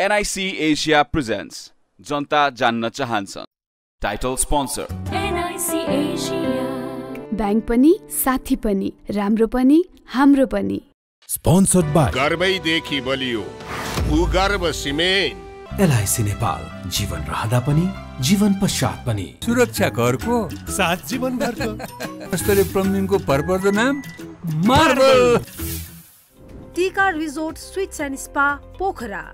NIC Asia presents जनता जान्न चाहन्छन्। Title sponsor NIC Asia. Bank पनि साथी पनि राम्रो पनि हाम्रो पनि। Sponsored by गर्वैदेखि बलियो। भूगर्भ सिमेन्ट एलआइसी नेपाल। जीवन रहँदा पनि जीवन पश्चात पनि। सुरक्षा करको सात जीवन घरको। स्तरीय प्लम्बिङको भरपर्दो नाम marble. Tika resort suites and spa Pokhara.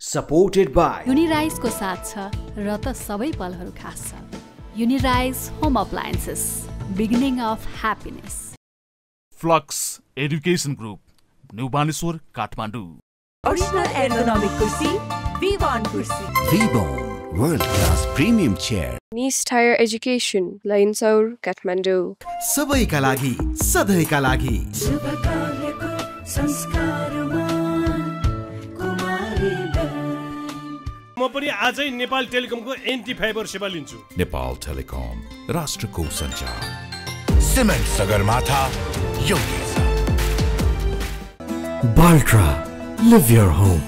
Supported by युनिराइजको साथ छ र त सबै पलहरू खास छ Uniraise home appliances beginning of happiness flux education group new Baneshwor Kathmandu Original ergonomic kursi, V1 kursi. Vbone World Class Premium Chair Nice Tire Education, Lainsaur, Kathmandu. सबैका लागि सधैँका लागि संस्कारमा म पनि आजै नेपाल टेलिकमको एन्टी फाइबर सेवा लिन्छु। नेपाल टेलिकम राष्ट्रको सञ्चार। सिमेन्ट सगरमाथा योगी बाल्ट्रा लिभ योर होम।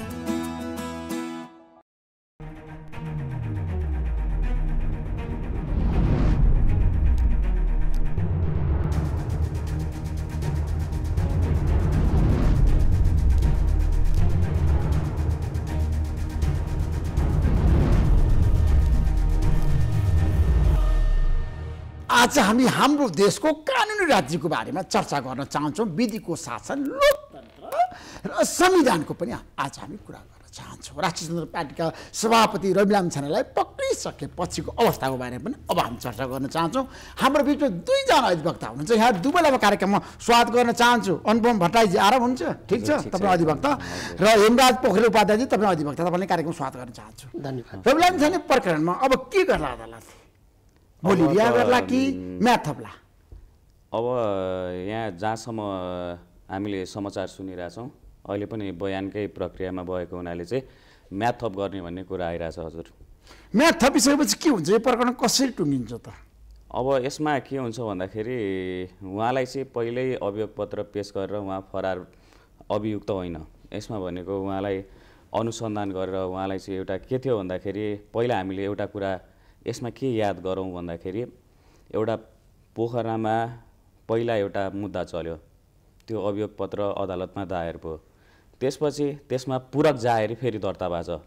आज हामी हाम्रो देशको कानुनी राज्यको बारेमा चर्चा गर्न चाहन्छौँ। विधिको शासन लोकतन्त्र र संविधानको पनि आज हामी कुरा गर्न चाहन्छौँ। राष्ट्रिय स्वतन्त्र पार्टीका सभापति रविलाम छानालाई पक्रिसके पछिको अवस्थाको बारेमा पनि अब हामी चर्चा गर्न चाहन्छौँ। हाम्रो बिचमा दुईजना अधिवक्ता हुनुहुन्छ। यहाँ दुवैलाई म कार्यक्रममा स्वागत गर्न चाहन्छु। अनुपम भट्टराईजी आराम हुन्छ। ठिक छ? तपाईँ अधिवक्ता। र हेमराज पोखरेल उपाध्यायजी तपाईँ अधिवक्ता। तपाईँलाई कार्यक्रम स्वागत गर्न चाहन्छु। धन्यवाद। रविलाम छाने प्रकरणमा अब के गर्ला अदालत? भोलि त, गर्ला कि म्याथ थप्ला अब यहाँ जहाँसम्म हामीले समाचार सुनिरहेछौँ अहिले पनि बयानकै प्रक्रियामा भएको हुनाले चाहिँ म्याथ थप गर्ने भन्ने कुरा आइरहेछ हजुर। म्याथ थपिसकेपछि के हुन्छ? यो प्रकरण कसरी टुङ्गिन्छ त? अब यसमा के हुन्छ भन्दाखेरि उहाँलाई चाहिँ पहिल्यै अभियोग पत्र पेस गरेर उहाँ फरार अभियुक्त होइन। यसमा भनेको उहाँलाई अनुसन्धान गरेर उहाँलाई चाहिँ एउटा के थियो भन्दाखेरि पहिला हामीले एउटा कुरा यसमा के याद गरौँ भन्दाखेरि एउटा पोखरामा पहिला एउटा मुद्दा चल्यो। त्यो अभियोग पत्र अदालतमा दायर भयो। त्यसपछि त्यसमा पूरक जाहेरी फेरि दर्ता भएको छ।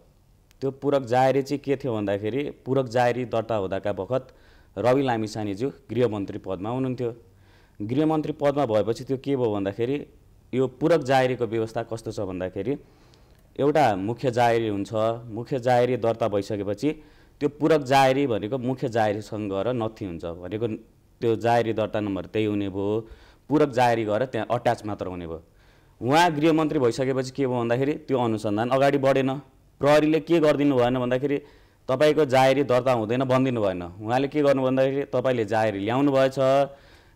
त्यो पूरक जाहेरी चाहिँ के थियो भन्दाखेरि पूरक जाहेरी दर्ता हुँदाका बखत रवि लामिछानेज्यू गृहमन्त्री पदमा हुनुहुन्थ्यो। गृहमन्त्री पदमा भएपछि त्यो के भयो भन्दाखेरि यो पूरक जाहेरीको व्यवस्था कस्तो छ भन्दाखेरि एउटा मुख्य जाहेरी हुन्छ। मुख्य जाहेरी दर्ता भइसकेपछि त्यो पूरक जाहेरी भनेको मुख्य जाहेरीसँग गएर नथी हुन्छ। भनेको त्यो जाहेरी दर्ता नम्बर त्यही हुने भयो। पूरक जाहेरी गएर त्यहाँ अट्याच मात्र हुने भयो। उहाँ गृहमन्त्री भइसकेपछि के भयो भन्दाखेरि त्यो अनुसन्धान अगाडि बढेन। प्रहरीले के गरिदिनु भएन भन्दाखेरि तपाईँको जाहेरी दर्ता हुँदैन भनिदिनु भएन। उहाँले के गर्नु भन्दाखेरि तपाईँले जाहेरी ल्याउनु भएछ।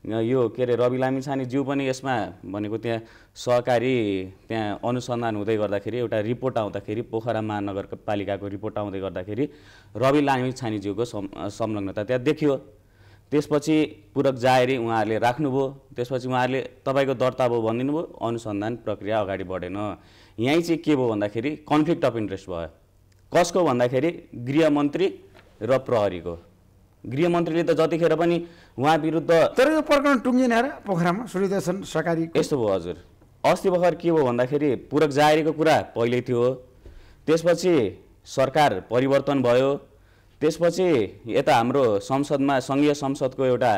यो के अरे रवि लामिछानेज्यू पनि यसमा भनेको त्यहाँ सहकारी त्यहाँ अनुसन्धान हुँदै गर्दाखेरि एउटा रिपोर्ट आउँदाखेरि पोखरा महानगरपालिकाको रिपोर्ट आउँदै गर्दाखेरि रवि लामिछानेज्यूको सं संलग्नता त्यहाँ देखियो। त्यसपछि पूरक जाहेरी उहाँहरूले राख्नुभयो। त्यसपछि उहाँहरूले तपाईँको दर्ता भयो भनिदिनु भयो अनुसन्धान प्रक्रिया अगाडि बढेन। यहीँ चाहिँ के भयो भन्दाखेरि कन्फ्लिक्ट अफ इन्ट्रेस्ट भयो। कसको भन्दाखेरि गृहमन्त्री र प्रहरीको। गृहमन्त्रीले त जतिखेर पनि उहाँ विरुद्ध तर यो प्रकरण टुङ्गिन र पोखरामा सूर्यदर्शन सहकारी यस्तो भयो हजुर। अस्ति भर्खर के भयो भन्दाखेरि पूरक जाहेरीको कुरा पहिल्यै थियो। त्यसपछि सरकार परिवर्तन भयो। त्यसपछि यता हाम्रो संसदमा सङ्घीय संसदको एउटा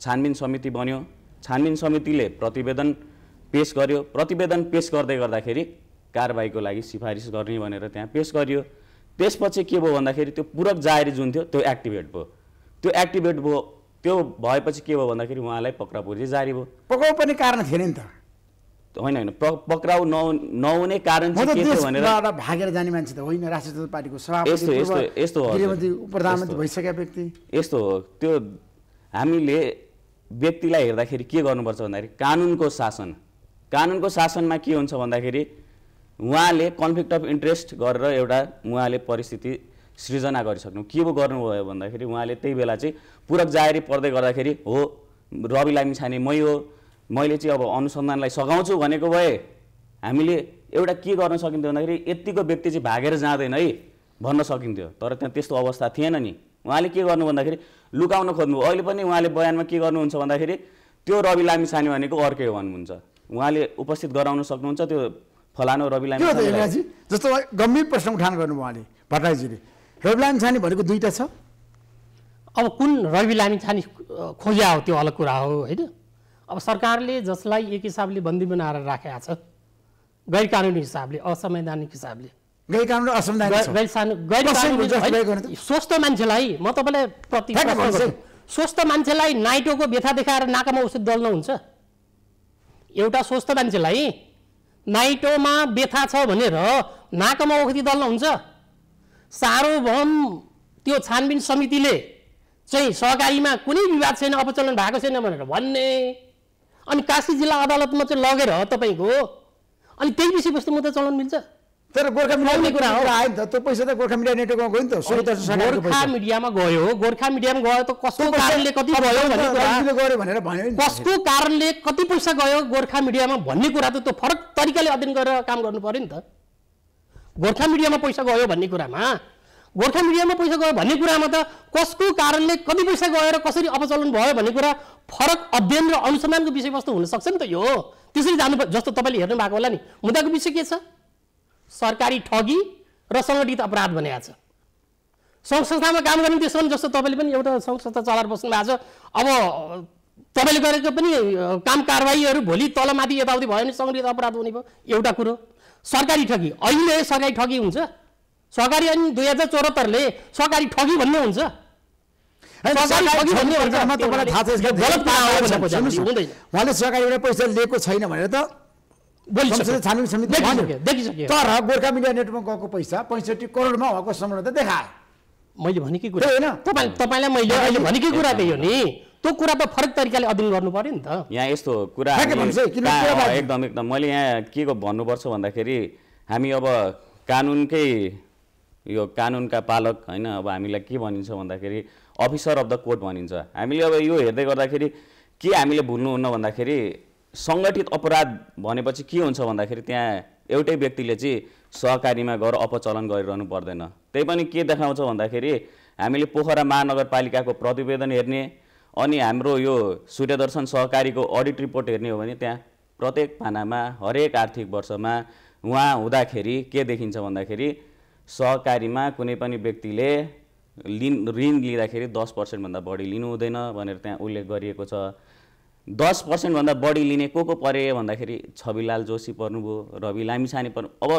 छानबिन समिति बन्यो। छानबिन समितिले प्रतिवेदन पेस गर्यो। प्रतिवेदन पेस गर्दै गर्दाखेरि कारबाहीको लागि सिफारिस गर्ने भनेर त्यहाँ पेस गरियो। त्यसपछि के भयो भन्दाखेरि त्यो पूरक जाहेरी जुन थियो त्यो एक्टिभेट भयो। त्यो एक्टिभेट भयो त्यो भएपछि के भयो भन्दाखेरि उहाँलाई पक्रापुर्जी जारी भयो। पकाउ पनि कारण थिएन नि त। होइन होइन पक्राउ नहु नहुने कारण चाहिँ भागेर जाने मान्छे त होइन राष्ट्रिय जनता पार्टीको सभापति यस्तो यस्तो यस्तो प्रधानमन्त्री। भइसकेका व्यक्ति। यस्तो हो। त्यो हामीले व्यक्तिलाई हेर्दाखेरि के गर्नुपर्छ भन्दाखेरि कानुनको शासन। कानुनको शासनमा के हुन्छ भन्दाखेरि उहाँले कन्फ्लिक्ट अफ इन्ट्रेस्ट गरेर एउटा उहाँले परिस्थिति सृजना गरिसक्नु। के पो गर्नुभयो भन्दाखेरि उहाँले त्यही बेला चाहिँ पूरक जाहेरी पर्दै गर्दाखेरि हो रवि लामिछाने मै हो मैले चाहिँ अब अनुसन्धानलाई सघाउँछु भनेको भए हामीले एउटा के गर्न सकिन्थ्यो भन्दाखेरि यतिको व्यक्ति चाहिँ भागेर जाँदैन है भन्न सकिन्थ्यो। तर त्यहाँ त्यस्तो अवस्था थिएन नि। उहाँले के गर्नु भन्दाखेरि लुकाउन खोज्नु। अहिले पनि उहाँले बयानमा के गर्नुहुन्छ भन्दाखेरि त्यो रवि लामिछाने भनेको अर्कै हो भन्नुहुन्छ। उहाँले उपस्थित गराउन सक्नुहुन्छ त्यो फलानु रवि हेराजी जस्तो गम्भीर प्रश्न उठान गर्नुभयो उहाँले भट्टराईजीले। रविलाम छाने भनेको दुईवटा छ। अब कुन रवि लामी छानी खोज्या हो त्यो अलग कुरा हो होइन? अब सरकारले जसलाई एक हिसाबले बन्दी बनाएर राखेको छ गैर कानुनी हिसाबले असंवैधानिक हिसाबले? स्वस्थ मान्छेलाई म तपाईँलाई। स्वस्थ मान्छेलाई नाइटोको व्यथा देखाएर नाकामा औषध दल्न हुन्छ। एउटा स्वस्थ मान्छेलाई नाइटोमा व्यथा छ भनेर नाकामा औषधि दल्न हुन्छ। सार्वभौम त्यो छानबिन समितिले चाहिँ सहकारीमा कुनै विवाद छैन अपचलन भएको छैन भनेर भन्ने। अनि काशी जिल्ला अदालतमा चाहिँ लगेर तपाईँको अनि त्यही विषयवस्तु मुद्दा चलाउन मिल्छ। तर गोर्खा मिडिया कुरा हो। आयो नि त त्यो पैसा त गोर्खा मिडिया नेटवर्कमा गयो नि त सोह्र दर्शन गोर्खा मिडियामा गयो गोर्खा मिडियामा गयो त कसको कारणले कति गयो त भन्ने कुरा? गऱ्यो भनेर भन्यो। कसको कारणले कति पैसा गयो गोर्खा मिडियामा भन्ने कुरा त त्यो फरक तरिकाले अध्ययन गरेर काम गर्नु पर्यो नि त। गोर्खा मिडियामा पैसा गयो भन्ने कुरामा गोर्खा मिडियामा पैसा गयो भन्ने कुरामा त कसको कारणले कति पैसा गयो र कसरी अपचलन भयो भन्ने कुरा फरक अध्ययन र अनुसन्धानको विषयवस्तु हुनसक्छ नि त यो। त्यसरी जानु प- जस्तो तपाईँले हेर्नु भएको होला नि। मुद्दाको विषय के छ? सरकारी ठगी र सङ्गठित अपराध भनेको छ। सङ्घ संस्थामा काम गर्ने त्यसो भने जस्तो तपाईँले पनि एउटा सङ्घ संस्था चलाएर बस्नु भएको छ। अब तपाईँले गरेको पनि काम कारवाहीहरू भोलि तलमाथि यताउति भयो भने सङ्गठित अपराध हुने भयो। एउटा कुरो सरकारी ठगी अहिले सरकारी ठगी हुन्छ। सरकारी ऐन दुई हजार चौहत्तरले सरकारी ठगी भन्ने हुन्छ। उहाँले सरकारीबाट पैसा लिएको छैन भनेर त छानबिन समिति देखिसक्यो। तर गोर्खा मिडिया नेटवर्कमा गएको पैसा पैँसठी करोडमा संलग्न त देखायो मैले भनेकै कुरा होइन? तपाईँ तपाईँलाई मैले अहिले भनेकै कुरा त्यही हो नि त्यो कुरा त फरक तरिकाले अध्ययन गर्नु पर्यो नि त। यहाँ यस्तो कुरा? एकदम एकदम। मैले यहाँ के को भन्नुपर्छ भन्दाखेरि हामी अब कानुनकै यो कानुनका पालक होइन अब हामीलाई के भनिन्छ भन्दाखेरि अफिसर अफ द कोर्ट भनिन्छ। हामीले अब यो हेर्दै गर्दाखेरि के हामीले भुल्नुहुन्न भन्दाखेरि सङ्गठित अपराध भनेपछि के हुन्छ भन्दाखेरि त्यहाँ एउटै व्यक्तिले चाहिँ सहकारीमा गएर अपचलन गरिरहनु पर्दैन। त्यही पनि के देखाउँछ भन्दाखेरि हामीले पोखरा महानगरपालिकाको प्रतिवेदन हेर्ने अनि हाम्रो यो सूर्यदर्शन सहकारीको अडिट रिपोर्ट हेर्ने हो भने त्यहाँ प्रत्येक पानामा हरेक आर्थिक वर्षमा उहाँ हुँदाखेरि के देखिन्छ भन्दाखेरि सहकारीमा कुनै पनि व्यक्तिले लिन ऋण लिँदाखेरि दस पर्सेन्टभन्दा बढी लिनु हुँदैन भनेर त्यहाँ उल्लेख गरिएको छ। दस पर्सेन्टभन्दा बढी लिने को को परे भन्दाखेरि छविलाल जोशी पर्नुभयो रवि लामिछाने पर्नु अब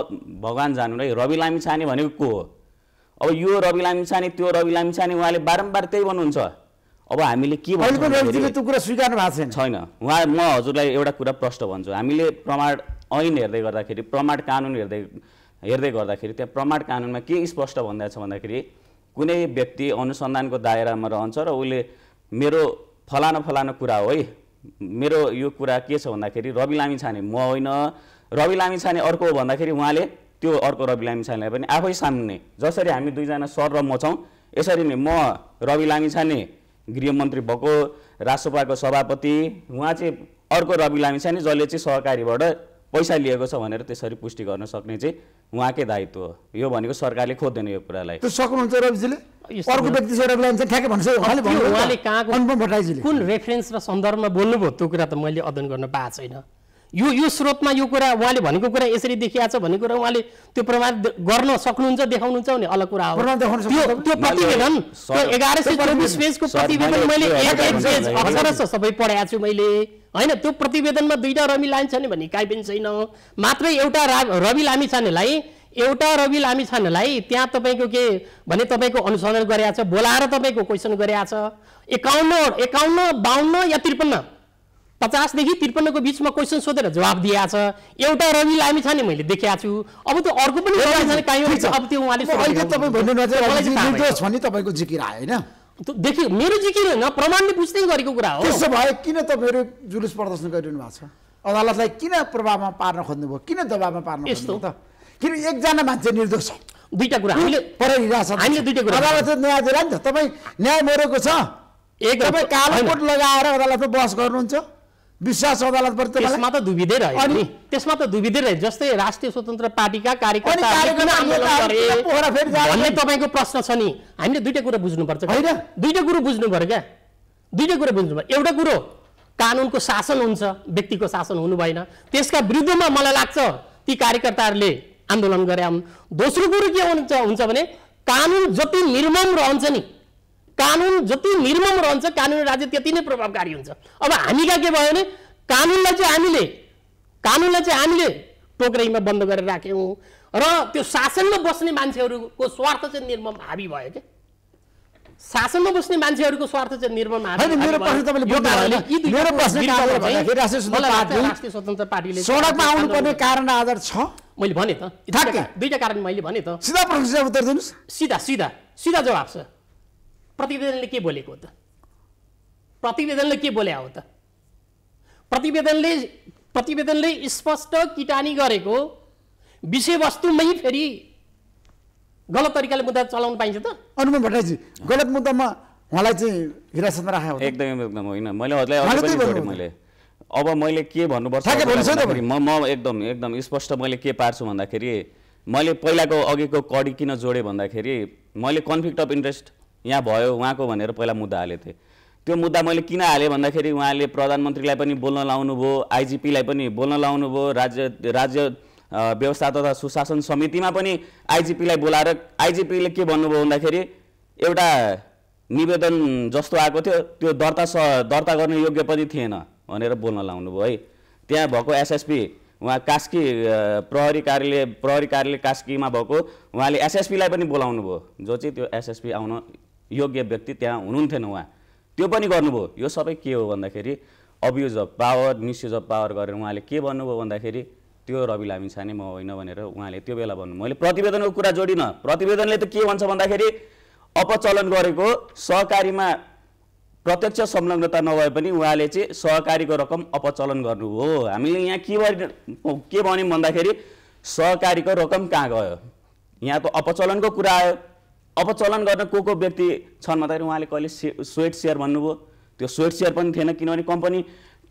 भगवान् जानु है रवि लामिछाने भनेको को हो? अब यो रवि लामिछाने त्यो रवि लामिछाने उहाँले बारम्बार त्यही भन्नुहुन्छ। अब हामीले के त्यो कुरा स्वीकार्नु भएको छैन। छैन। उहाँ म हजुरलाई एउटा कुरा प्रश्न भन्छु। हामीले प्रमाण ऐन हेर्दै गर्दाखेरि प्रमाण कानुन हेर्दै हेर्दै गर्दाखेरि त्यहाँ प्रमाण कानुनमा के स्पष्ट भन्दैछ भन्दाखेरि कुनै व्यक्ति अनुसन्धानको दायरामा रहन्छ र उसले मेरो फलाना फलाना कुरा हो है। मेरो यो कुरा के छ भन्दाखेरि रवि लामी छाने म होइन। रवि लामी छाने अर्को हो भन्दाखेरि उहाँले त्यो अर्को रवि लामी छानेलाई पनि आफै साम्ने। जसरी हामी दुईजना सर र म छौँ यसरी नै म रवि लामी छाने गृहमन्त्री भएको राष्ट्रसभाको सभापति उहाँ चाहिँ अर्को रवि लामिछाने जसले चाहिँ सहकारीबाट पैसा लिएको छ भनेर त्यसरी पुष्टि गर्न सक्ने चाहिँ उहाँकै दायित्व हो। यो भनेको सरकारले खोज्दैन यो कुरालाई। त्यो सक्नुहुन्छ रविजीले? अर्को। व्यक्ति उहाँले कहाँको कुन रेफरेन्स र सन्दर्भमा बोल्नुभयो? त्यो कुरा त मैले अध्ययन गर्न पाएको छैन। यो यो स्रोतमा यो कुरा उहाँले भनेको कुरा यसरी देखिया छ भन्ने कुरा उहाँले त्यो प्रमाण गर्न सक्नुहुन्छ देखाउनुहुन्छ भने अलग कुरा हो। त्यो प्रतिवेदन एघार सय चौबिस प्रतिवेदन- पेजको प्रतिवेदन मैले एक एक पेज छैन। अक्षरशः सबै पढाएको छु मैले। होइन त्यो प्रतिवेदनमा दुईवटा रवि लामी छाने भन्ने काहीँ पनि छैन। मात्रै एउटा रा रवि लामी छानेलाई एउटा रवि लामी छानेलाई त्यहाँ तपाईँको के भने तपाईँको अनुसन्धान गरेका छ बोलाएर तपाईँको क्वेसन गरेका छ एकाउन्न एकाउन्न बाहन्न या त्रिपन्न। पचासदेखि त्रिपन्नको बिचमा क्वेसन सोधेर जवाब दिएको छ एउटा रवि लामी छाने मैले देखाएको छु। अब त्यो अर्को पनि छ। अब त्यो उहाँले न तपाईँको जिकिर आयो होइन। देखि मेरो जिकिर होइन प्रमाणले बुझ्दै गरेको कुरा हो। त्यसो भए किन तपाईँहरू जुलुस प्रदर्शन गरिरहनु भएको छ? अदालतलाई किन प्रभावमा पार्न खोज्नुभयो? किन दबावमा पार्न यस्तो। त? किन एकजना मान्छे निर्दोष? छ दुईटा कुरा। हामीले हामीले दुईटा कुरा अदालतले न्याय दिला नि त। तपाईँ न्याय मरेको छ। एक तपाईँ कालो कोट लगाएर अदालतमा बहस गर्नुहुन्छ। विश्वास तपाईँलाई- त्यसमा त दुविधै रह्यो अनि- त्यसमा त दुविधै रह्यो। जस्तै राष्ट्रिय स्वतन्त्र पार्टीका कार्यकर्ता भन्ने तपाईँको प्रश्न छ नि। हामीले दुइटा कुरो बुझ्नुपर्छ। होइन। दुइटा कुरो बुझ्नु पर्यो क्या। दुइटा कुरो बुझ्नु पर्यो एउटा कुरो कानुनको शासन हुन्छ व्यक्तिको शासन हुनु भएन। त्यसका विरुद्धमा मलाई लाग्छ ती कार्यकर्ताहरूले आन्दोलन गरे। दोस्रो कुरो के हुन्छ हुन्छ भने कानुन जति निर्मम रहन्छ नि कानुन जति निर्मम रहन्छ कानुनी राज्य त्यति नै प्रभावकारी हुन्छ। अब हामी कहाँ के भयो भने कानुनलाई चाहिँ हामीले कानुनलाई चाहिँ हामीले टोकरीमा बन्द गरेर राख्यौँ। र त्यो शासनमा बस्ने मान्छेहरूको स्वार्थ चाहिँ निर्मम हाबी भयो क्या शासनमा बस्ने मान्छेहरूको स्वार्थ चाहिँ निर्मम स्वतन्त्र पार्टीले सडकमा आउनुपर्ने कारण आधार छ? मैले भने त दुईटा कारण मैले भने त। सिधा प्रश्न उत्तर दिनुहोस्। सिधा सिधा सिधा जवाब छ। प्रतिवेदनले के बोलेको हो त प्रतिवेदनले के बोले हो त प्रतिवेदनले प्रतिवेदनले स्पष्ट किटानी गरेको विषयवस्तुमै फेरि गलत तरिकाले मुद्दा चलाउनु पाइन्छ त अनुमान भट्टराईजी गलत मुद्दामा उहाँलाई चाहिँ हिरासतमा राखेको? एकदम एकदम होइन मैले हजुरलाई। मैले अब मैले के भन्नुपर्छ म म एकदम एकदम स्पष्ट मैले के पार्छु भन्दाखेरि मैले पहिलाको अघिको कडी किन जोडेँ भन्दाखेरि मैले कन्फ्लिक्ट अफ इन्ट्रेस्ट यहाँ भयो उहाँको भनेर पहिला मुद्दा हालेको थिएँ। त्यो मुद्दा मैले किन हालेँ भन्दाखेरि उहाँले प्रधानमन्त्रीलाई पनि बोल्न लाउनु भयो आइजिपीलाई पनि बोल्न लाउनु भयो राज्य राज्य व्यवस्था तथा सुशासन समितिमा पनि आइजिपीलाई बोलाएर आइजिपीले के भन्नुभयो भन्दाखेरि एउटा निवेदन जस्तो आएको थियो त्यो दर्ता स दर्ता गर्ने योग्य पनि थिएन भनेर बोल्न लाउनु भयो है। त्यहाँ भएको एसएसपी उहाँ कास्की प्रहरी कार्यालय प्रहरी कार्यालय कास्कीमा भएको उहाँले एसएसपीलाई पनि बोलाउनु भयो जो चाहिँ त्यो एसएसपी आउन योग्य व्यक्ति त्यहाँ हुनुहुन्थेन उहाँ। त्यो पनि गर्नुभयो। यो सबै के हो भन्दाखेरि abuse of power misuse of power गरेर उहाँले के भन्नुभयो भन्दाखेरि त्यो रवि लामिछाने म होइन भनेर उहाँले त्यो बेला भन्नु। मैले प्रतिवेदनको कुरा जोडिनँ। प्रतिवेदनले त के भन्छ भन्दाखेरि अपचलन गरेको सहकारीमा प्रत्यक्ष संलग्नता नभए पनि उहाँले चाहिँ सहकारीको रकम अपचलन गर्नु हो। हामीले यहाँ के के भन्यौँ भन्दाखेरि सहकारीको रकम कहाँ गयो? यहाँ त अपचलनको कुरा आयो। अपचलन गर्न को को व्यक्ति छन् भन्दाखेरि उहाँले कहिले से स्वेट सेयर भन्नुभयो? त्यो स्वेट सेयर पनि थिएन किनभने कम्पनी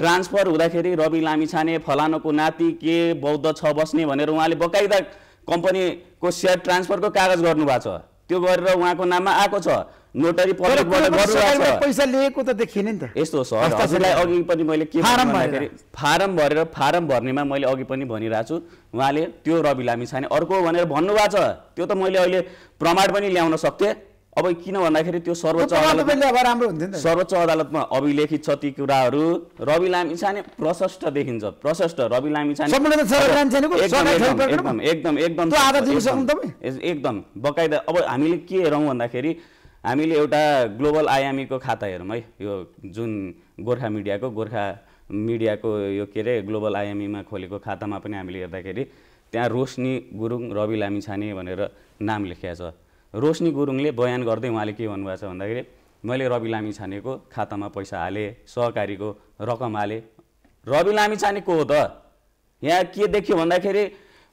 ट्रान्सफर हुँदाखेरि रवि लामिछाने फलानुको नाति के बौद्ध छ बस्ने भनेर उहाँले बकाइदा कम्पनीको सेयर ट्रान्सफरको कागज गर्नुभएको छ। त्यो गरेर उहाँको नाममा आएको छ। नोटरी पैसा लिएको त देखिएन नि त। यस्तो छ हजुरलाई अघि पनि मैले के फारम भरेर। फारम भरेर फारम भर्नेमा मैले अघि पनि भनिरहेको छु। उहाँले त्यो रवि लामी छाने। अर्को भनेर भन्नुभएको छ। त्यो त मैले अहिले प्रमाण पनि ल्याउन सक्थेँ। अब किन भन्दाखेरि त्यो सर्वोच्च प्रमाण अदालतमा तपाईँले अब राम्रो हुन्थ्यो नि त। सर्वोच्च अदालतमा अभिलेखित छ ती कुराहरू। रवि लामी छाने प्रशस्त देखिन्छ। प्रशस्त रवि लामी छाने एकदम एकदम एकदम एकदम बकाइदा अब हामीले के हेरौँ भन्दाखेरि हामीले एउटा ग्लोबल आयामीको खाता हेरौँ है। यो जुन गोर्खा मिडियाको गोर्खा मिडियाको यो के अरे ग्लोबल आयामीमा खोलेको खातामा पनि हामीले हेर्दाखेरि त्यहाँ रोशनी गुरुङ रवि लामिछाने भनेर नाम लेखिएको छ। रोशनी गुरुङले बयान गर्दै उहाँले के भन्नुभएको छ भन्दाखेरि मैले रवि लामिछानेको खातामा पैसा हालेँ सहकारीको रकम हालेँ। रवि लामिछाने को हो त? यहाँ के देखियो भन्दाखेरि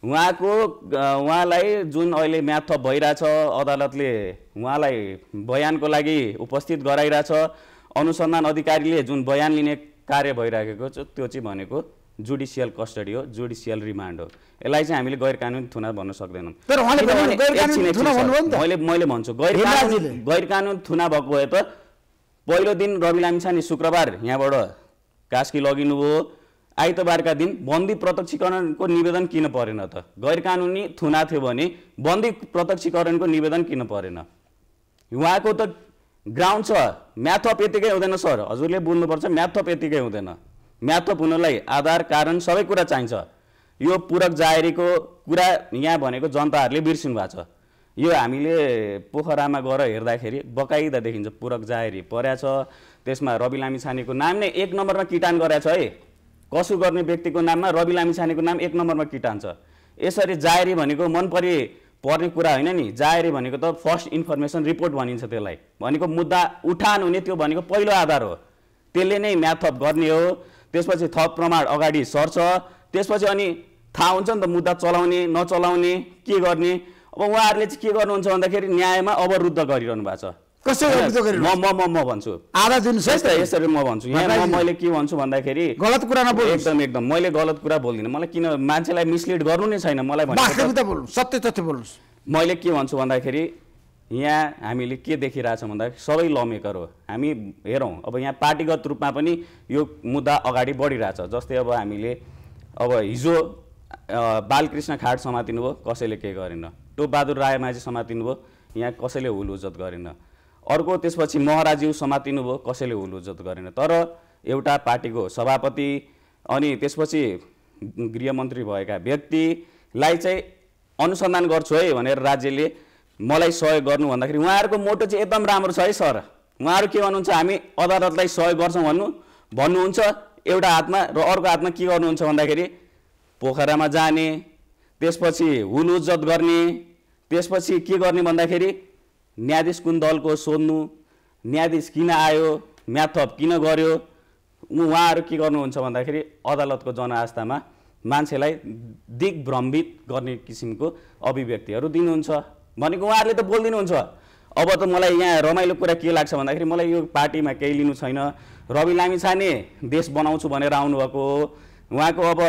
उहाँको उहाँलाई जुन अहिले म्याथप भइरहेछ अदालतले उहाँलाई बयानको लागि उपस्थित गराइरहेछ अनुसन्धान अधिकारीले जुन बयान लिने कार्य भइरहेको छ त्यो चाहिँ भनेको जुडिसियल कस्टडी हो जुडिसियल रिमान्ड हो। यसलाई चाहिँ हामीले गैर कानुनी थुना भन्न सक्दैनौँ। मैले मैले भन्छु गैर गैर कानुन थुना भएको भए त पहिलो दिन रवि लामिछाने शुक्रबार यहाँबाट कास्की लगिनुभयो। आइतबारका दिन बन्दी प्रत्यक्षीकरणको निवेदन किन परेन त? गैर कानुनी थुना थियो भने बन्दी प्रत्यक्षीकरणको निवेदन किन परेन? उहाँको त ग्राउन्ड छ। म्याथअप यतिकै हुँदैन सर। हजुरले बुझ्नुपर्छ म्याथअप यतिकै हुँदैन। म्याथअप हुनलाई आधार कारण सबै कुरा चाहिन्छ। यो पूरक जाहेरीको कुरा यहाँ भनेको जनताहरूले बिर्सिनु भएको छ। यो हामीले पोखरामा गएर हेर्दाखेरि बकाइदा देखिन्छ पूरक जाहेरी पर्या छ त्यसमा रवि लामी छानेको नाम नै एक नम्बरमा किटान गरेको छ है। कसु गर्ने व्यक्तिको नाममा रवि लामी छानेको नाम एक नम्बरमा किटान छ। यसरी जाहेरी भनेको मन परि पर्ने कुरा होइन नि। जाहेरी भनेको त फर्स्ट इन्फर्मेसन रिपोर्ट भनिन्छ त्यसलाई। भनेको मुद्दा उठान हुने त्यो भनेको पहिलो आधार हो। त्यसले नै म्याथअप गर्ने हो। त्यसपछि थप प्रमाण अगाडि सर्छ। त्यसपछि अनि थाहा हुन्छ नि त मुद्दा चलाउने नचलाउने के गर्ने। अब उहाँहरूले चाहिँ के गर्नुहुन्छ भन्दाखेरि न्यायमा अवरुद्ध गरिरहनु भएको छ। कसरी? म म म म भन्छु। आधा यस्ता यसरी म भन्छु। यहाँ मैले के भन्छु भन्दाखेरि गलत कुरा नबोल्नुहोस्। एकदम एकदम। मैले गलत कुरा बोल्दिनँ। मलाई किन मान्छेलाई मिसलिड गर्नु नै छैन मलाई बोल्नु सत्य तथ्य बोल्नुहोस्। मैले के भन्छु भन्दाखेरि यहाँ हामीले के देखिरहेछौँ भन्दाखेरि सबै लमेकर हो। हामी हेरौँ। अब यहाँ पार्टीगत रूपमा पनि यो मुद्दा अगाडि बढिरहेछ। जस्तै अब हामीले अब हिजो बालकृष्ण खाड समातिनु भयो कसैले के गरेन? टोपबहादुर रायमाझी समातिनु भयो यहाँ कसैले हुल उज्जत गरेन? अर्को त्यसपछि महराज्यू समातिनु भयो कसैले हुल उज्जत गरेन। तर एउटा पार्टीको सभापति अनि त्यसपछि गृहमन्त्री भएका व्यक्तिलाई चाहिँ अनुसन्धान गर्छु है भनेर राज्यले मलाई सहयोग गर्नु भन्दाखेरि उहाँहरूको मोटो चाहिँ एकदम राम्रो छ है सर। उहाँहरू के भन्नुहुन्छ हामी अदालतलाई सहयोग गर्छौँ भन्नु भन्नुहुन्छ एउटा हातमा र अर्को हातमा के गर्नुहुन्छ भन्दाखेरि पोखरामा जाने त्यसपछि हुल उज्जत गर्ने त्यसपछि के गर्ने भन्दाखेरि न्यायाधीश कुन दलको सोध्नु न्यायाधीश किन आयो म्याथप किन गर्यो उहाँहरू के गर्नुहुन्छ भन्दाखेरि अदालतको जनआस्थामा मान्छेलाई दिग्भ्रमित गर्ने किसिमको अभिव्यक्तिहरू दिनुहुन्छ। भनेको उहाँहरूले त बोलिदिनुहुन्छ। अब त मलाई यहाँ रमाइलो कुरा के लाग्छ भन्दाखेरि मलाई यो पार्टीमा केही लिनु छैन। रवि लामी छाने देश बनाउँछु भनेर आउनुभएको हो। उहाँको अब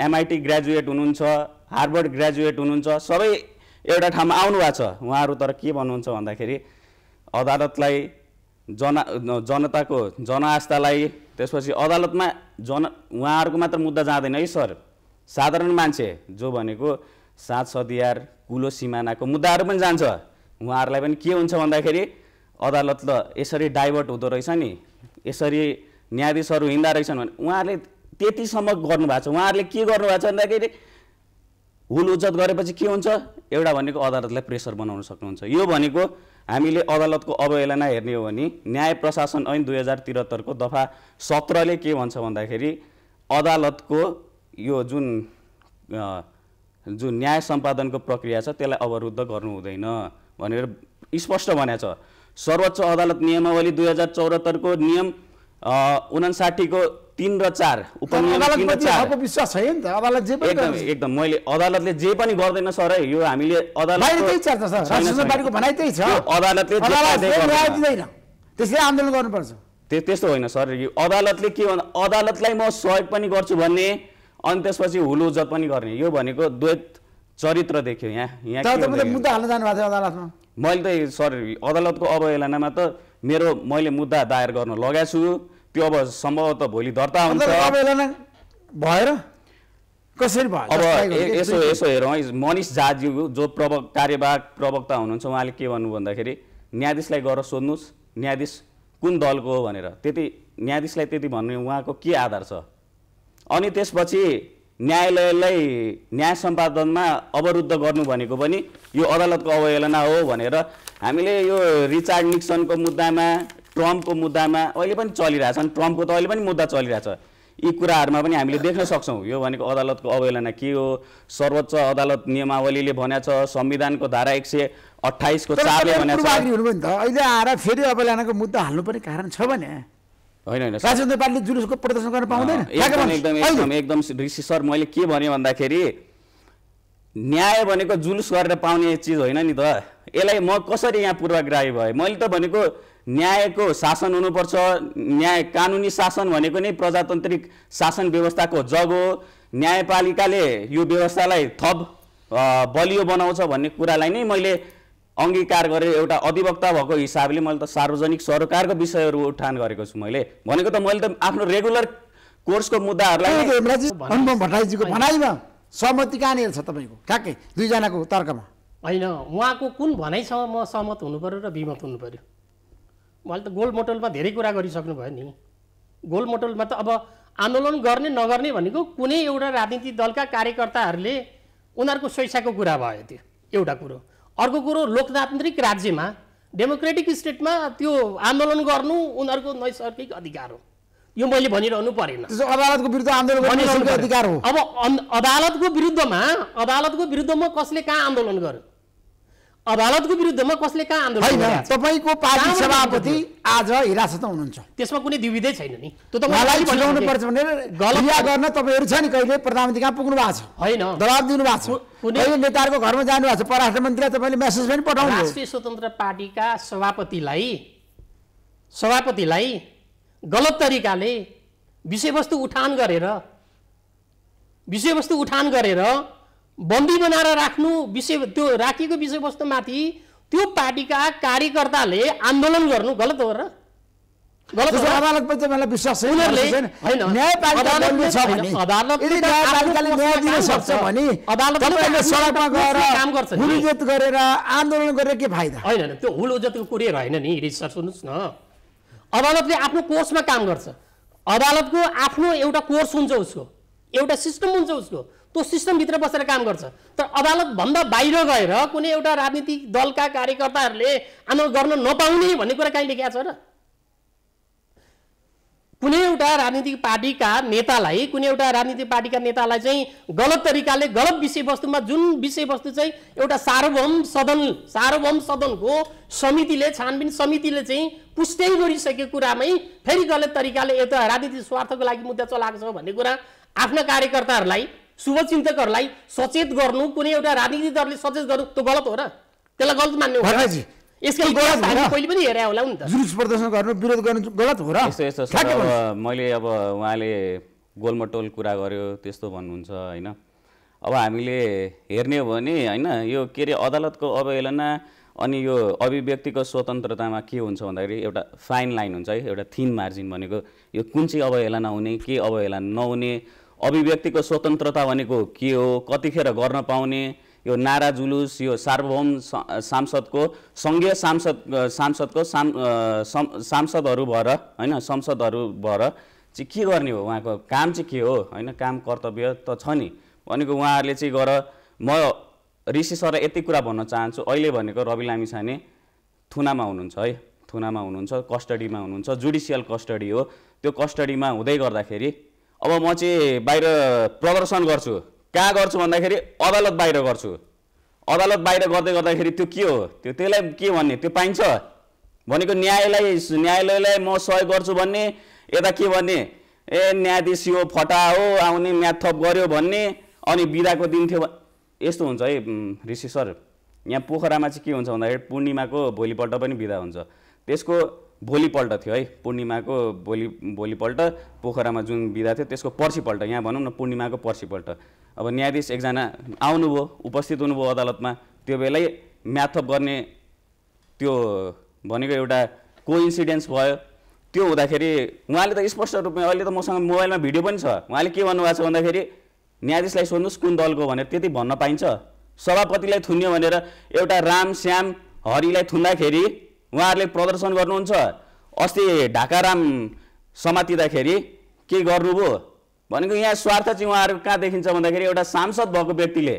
एमआइटी ग्रेजुएट हुनुहुन्छ हार्वर्ड ग्रेजुएट हुनुहुन्छ सबै एउटा ठाउँमा आउनु भएको छ। उहाँहरू तर के भन्नुहुन्छ भन्दाखेरि अदालतलाई जना जनताको जनआस्थालाई त्यसपछि अदालतमा जन उहाँहरूको मात्र मुद्दा जाँदैन है सर। साधारण मान्छे जो भनेको सात सदियार कुलो सिमानाको मुद्दाहरू पनि जान्छ। उहाँहरूलाई पनि के हुन्छ भन्दाखेरि अदालत त यसरी डाइभर्ट हुँदो रहेछ नि यसरी न्यायाधीशहरू हिँड्दा रहेछन् भने उहाँहरूले त्यतिसम्म गर्नुभएको छ। उहाँहरूले के गर्नुभएको छ भन्दाखेरि हुल उज्जत गरेपछि के हुन्छ? एउटा भनेको अदालतलाई प्रेसर बनाउन सक्नुहुन्छ। यो भनेको हामीले अदालतको अवहेलना हेर्ने हो भने न्याय प्रशासन ऐन दुई हजार त्रिहत्तरको दफा सत्रले के भन्छ भन्दाखेरि अदालतको यो जुन जुन न्याय सम्पादनको प्रक्रिया छ त्यसलाई अवरुद्ध गर्नु हुँदैन भनेर स्पष्ट भनेको छ। सर्वोच्च अदालत नियमावली दुई हजार चौहत्तरको नियम उनासाठीको तिन र चार विश्वास छैन नि त अदालत जे पनि एकदम। एकदम मैले अदालतले जे पनि गर्दैन सर है यो हामीले अदालतले त्यसले आन्दोलन गर्नुपर्छ। त्यो त्यस्तो होइन सर यो अदालतले के भन्छ अदालतलाई म सहयोग पनि गर्छु भन्ने अनि त्यसपछि हुल उज्जत पनि गर्ने। यो भनेको द्वैत चरित्र देख्यो यहाँ यहाँ? मुद्दा हाल्न जानु भएको थियो अदालतमा। मैले त सर अदालतको अवहेलनामा त मेरो मैले मुद्दा दायर गर्न लगाएको छु। त्यो अब सम्भवतः भोलि दर्ता हुन्छ। भएर कसरी भयो? अब यसो यसो हेरौँ है मनिष झाज्यू जो प्रवक कार्यवाहक प्रवक्ता हुनुहुन्छ उहाँले के भन्नु भन्दाखेरि न्यायाधीशलाई गएर सोध्नुहोस् न्यायाधीश कुन दलको हो भनेर। त्यति न्यायाधीशलाई त्यति भन्ने उहाँको के आधार छ? अनि त्यसपछि न्यायालयलाई न्याय सम्पादनमा अवरुद्ध गर्नु भनेको पनि यो अदालतको अवहेलना हो भनेर हामीले यो रिचार्ड निक्सनको मुद्दामा ट्रम्पको मुद्दामा अहिले पनि चलिरहेछन् ट्रम्पको त अहिले पनि मुद्दा चलिरहेछ। यी कुराहरूमा पनि हामीले देख्न सक्छौँ। यो भनेको अदालतको अवहेलना के हो? सर्वोच्च अदालत नियमावलीले भनेको छ संविधानको धारा एक सय अठाइसको चारले भनेको छ। त। अहिले आएर फेरि अवहेलनाको मुद्दा हाल्नुपर्ने कारण छ भने। होइन होइन पार्टीले जुलुसको प्रदर्शन गर्न पाउँदैन। एकदम एकदम एकदम ऋषि सर मैले के भने भन्दाखेरि न्याय भनेको जुलुस गरेर पाउने चिज होइन नि त। यसलाई म कसरी यहाँ पूर्वाग्राही भएँ? मैले त भनेको न्यायको शासन हुनुपर्छ। न्याय कानुनी शासन भनेको नै प्रजातान्त्रिक शासन व्यवस्थाको जग हो। न्यायपालिकाले यो व्यवस्थालाई थप बलियो बनाउँछ भन्ने कुरालाई नै मैले अङ्गीकार गरेर एउटा अधिवक्ता भएको हिसाबले मैले त सार्वजनिक सरोकारको विषयहरू उठान गरेको छु मैले। भनेको त मैले त आफ्नो रेगुलर कोर्सको मुद्दाहरूलाई भट्टराईजीको भनाइमा सहमति कहाँनिर छ तपाईँको? ठ्याक्कै दुईजनाको तर्कमा। होइन उहाँको कुन भनाइसँग म सहमत हुनु पऱ्यो र विमत हुनु पऱ्यो उहाँले त गोल मोटलमा धेरै कुरा गरिसक्नु भयो नि। गोल मोटलमा त अब आन्दोलन गर्ने नगर्ने भनेको कुनै एउटा राजनीतिक दलका कार्यकर्ताहरूले उनीहरूको स्वेच्छाको कुरा भयो त्यो एउटा कुरो। अर्को कुरो लोकतान्त्रिक राज्यमा डेमोक्रेटिक स्टेटमा त्यो आन्दोलन गर्नु उनीहरूको नैसर्गिक अधिकार हो। यो मैले भनिरहनु परेन। अदालतको विरुद्ध आन्दोलन। अधिकार हो। अब अदालतको विरुद्धमा अदालतको विरुद्धमा कसले कहाँ आन्दोलन गर्यो? अदालतको विरुद्धमा कसले कहाँ आन्दोलन? तपाईँको पार्टी सभापति आज हिरासतमा हुनुहुन्छ। त्यसमा कुनै द्विविधै छैन नि। त्यो त उहाँलाई मैले छिराउनु भने- पर्छ भनेर गलत क्रिया गर्न तपाईँहरू छ नि कहिले? प्रधानमन्त्री कहाँ पुग्नु भएको छ? होइन। दबाब दिनु भएको छ कुनै- कहिले नेताहरूको घरमा जानु भएको छ? परराष्ट्र मन्त्रीलाई तपाईँले मेसेज पनि पठाउनु राष्ट्रिय स्वतन्त्र पार्टीका सभापतिलाई सभापतिलाई गलत तरिकाले विषयवस्तु उठान गरेर विषयवस्तु उठान गरेर बन्दी बनाएर राख्नु विषय त्यो राखिएको विषयवस्तुमाथि त्यो पार्टीका कार्यकर्ताले आन्दोलन गर्नु गलत हो र? आन्दोलन गरेर के फाइदा? होइन त्यो हुल कुरै होइन नि रिसर्च सुन्नुहोस् न। अदालतले आफ्नो कोर्समा काम गर्छ। अदालतको आफ्नो एउटा कोर्स हुन्छ उसको एउटा सिस्टम हुन्छ उसको। त्यो सिस्टमभित्र बसेर काम गर्छ। तर अदालतभन्दा बाहिर गएर कुनै एउटा राजनीतिक दलका कार्यकर्ताहरूले आन्दोलन गर्न नपाउने भन्ने कुरा कहीँ लेखिएको छ र। कुनै एउटा राजनीतिक पार्टीका नेतालाई कुनै एउटा राजनीतिक पार्टीका नेतालाई चाहिँ गलत तरिकाले गलत विषयवस्तुमा जुन विषयवस्तु चाहिँ एउटा सार्वभौम सदन सार्वभौम सदनको समितिले छानबिन समितिले चाहिँ पुष्टै गरिसकेको कुरामै फेरि गलत तरिकाले एउटा राजनीतिक स्वार्थको लागि मुद्दा चलाएको छ भन्ने कुरा आफ्ना कार्यकर्ताहरूलाई शुभचिन्तकहरूलाई सचेत गर्नु कुनै एउटा राजनीतिक दलले सचेत गर्नु त्यो गलत हो र त्यसलाई गलत मान्ने हो र? भर्खरजी, यसको त्यो गलत इतिहास हामीले हो र? पहिले पनि हेरे होला नि त जुलुस प्रदर्शन गर्नु विरोध गर्नु गलत हो र यस्तो यस्तो सर ठ्याक्कै भन्नुहोस्। अब मैले अब उहाँले गोलमटोल कुरा गर्यो त्यस्तो भन्नुहुन्छ होइन अब हामीले हेर्ने हो भने होइन यो के अरे अदालतको अवहेलना अनि यो अभिव्यक्तिको स्वतन्त्रतामा के हुन्छ भन्दाखेरि एउटा फाइन लाइन हुन्छ है एउटा थिन मार्जिन भनेको यो कुन चाहिँ अवहेलना हुने के अवहेलना नहुने अभिव्यक्तिको स्वतन्त्रता भनेको के हो कतिखेर गर्न पाउने यो नारा जुलुस यो सार्वभौम सांसदको सङ्घीय सांसद सांसदको साम सांसदहरू भएर होइन संसदहरू भएर चाहिँ के गर्ने हो उहाँको काम चाहिँ के हो होइन काम कर्तव्य त छ नि। भनेको उहाँहरूले चाहिँ गर म ऋषि सरलाई यति कुरा भन्न चाहन्छु अहिले भनेको रवि लामिछाने थुनामा हुनुहुन्छ है थुनामा हुनुहुन्छ कस्टडीमा हुनुहुन्छ जुडिसियल कस्टडी हो। त्यो कस्टडीमा हुँदै गर्दाखेरि अब म चाहिँ बाहिर प्रदर्शन गर्छु। कहाँ गर्छु भन्दाखेरि अदालत बाहिर गर्छु। अदालत बाहिर गर्दै गर्दाखेरि त्यो के हो? त्यो त्यसलाई के भन्ने? त्यो पाइन्छ। भनेको न्यायलाई न्यायालयलाई म सहयोग गर्छु भन्ने यता के भन्ने? ए न्यायाधीश यो फटा हो आउने म्याथ थप गऱ्यो भन्ने अनि बिदाको दिन थियो यस्तो हुन्छ है ऋषि सर। यहाँ पोखरामा चाहिँ के हुन्छ भन्दाखेरि पूर्णिमाको भोलिपल्ट पनि बिदा हुन्छ। त्यसको भोलिपल्ट थियो है। पूर्णिमाको भोलि भोलिपल्ट पोखरामा जुन बिदा थियो त्यसको पर्सिपल्ट यहाँ भनौँ न पूर्णिमाको पर्सिपल्ट। अब न्यायाधीश एकजना आउनुभयो उपस्थित हुनुभयो अदालतमा। त्यो बेलै म्याथअप गर्ने त्यो भनेको एउटा कोइन्सिडेन्स भयो। त्यो हुँदाखेरि उहाँले त स्पष्ट रूपमा अहिले त मसँग मोबाइलमा भिडियो पनि छ। उहाँले के भन्नुभएको छ भन्दाखेरि न्यायाधीशलाई सोध्नुहोस् कुन दलको भनेर त्यति भन्न पाइन्छ। सभापतिलाई थुन्यो भनेर एउटा राम श्याम हरिलाई थुन्दाखेरि उहाँहरूले प्रदर्शन गर्नुहुन्छ। अस्ति ढाकाराम समातिँदाखेरि के गर्नुभयो भनेको यहाँ स्वार्थ चाहिँ उहाँहरू कहाँ देखिन्छ भन्दाखेरि एउटा सांसद भएको व्यक्तिले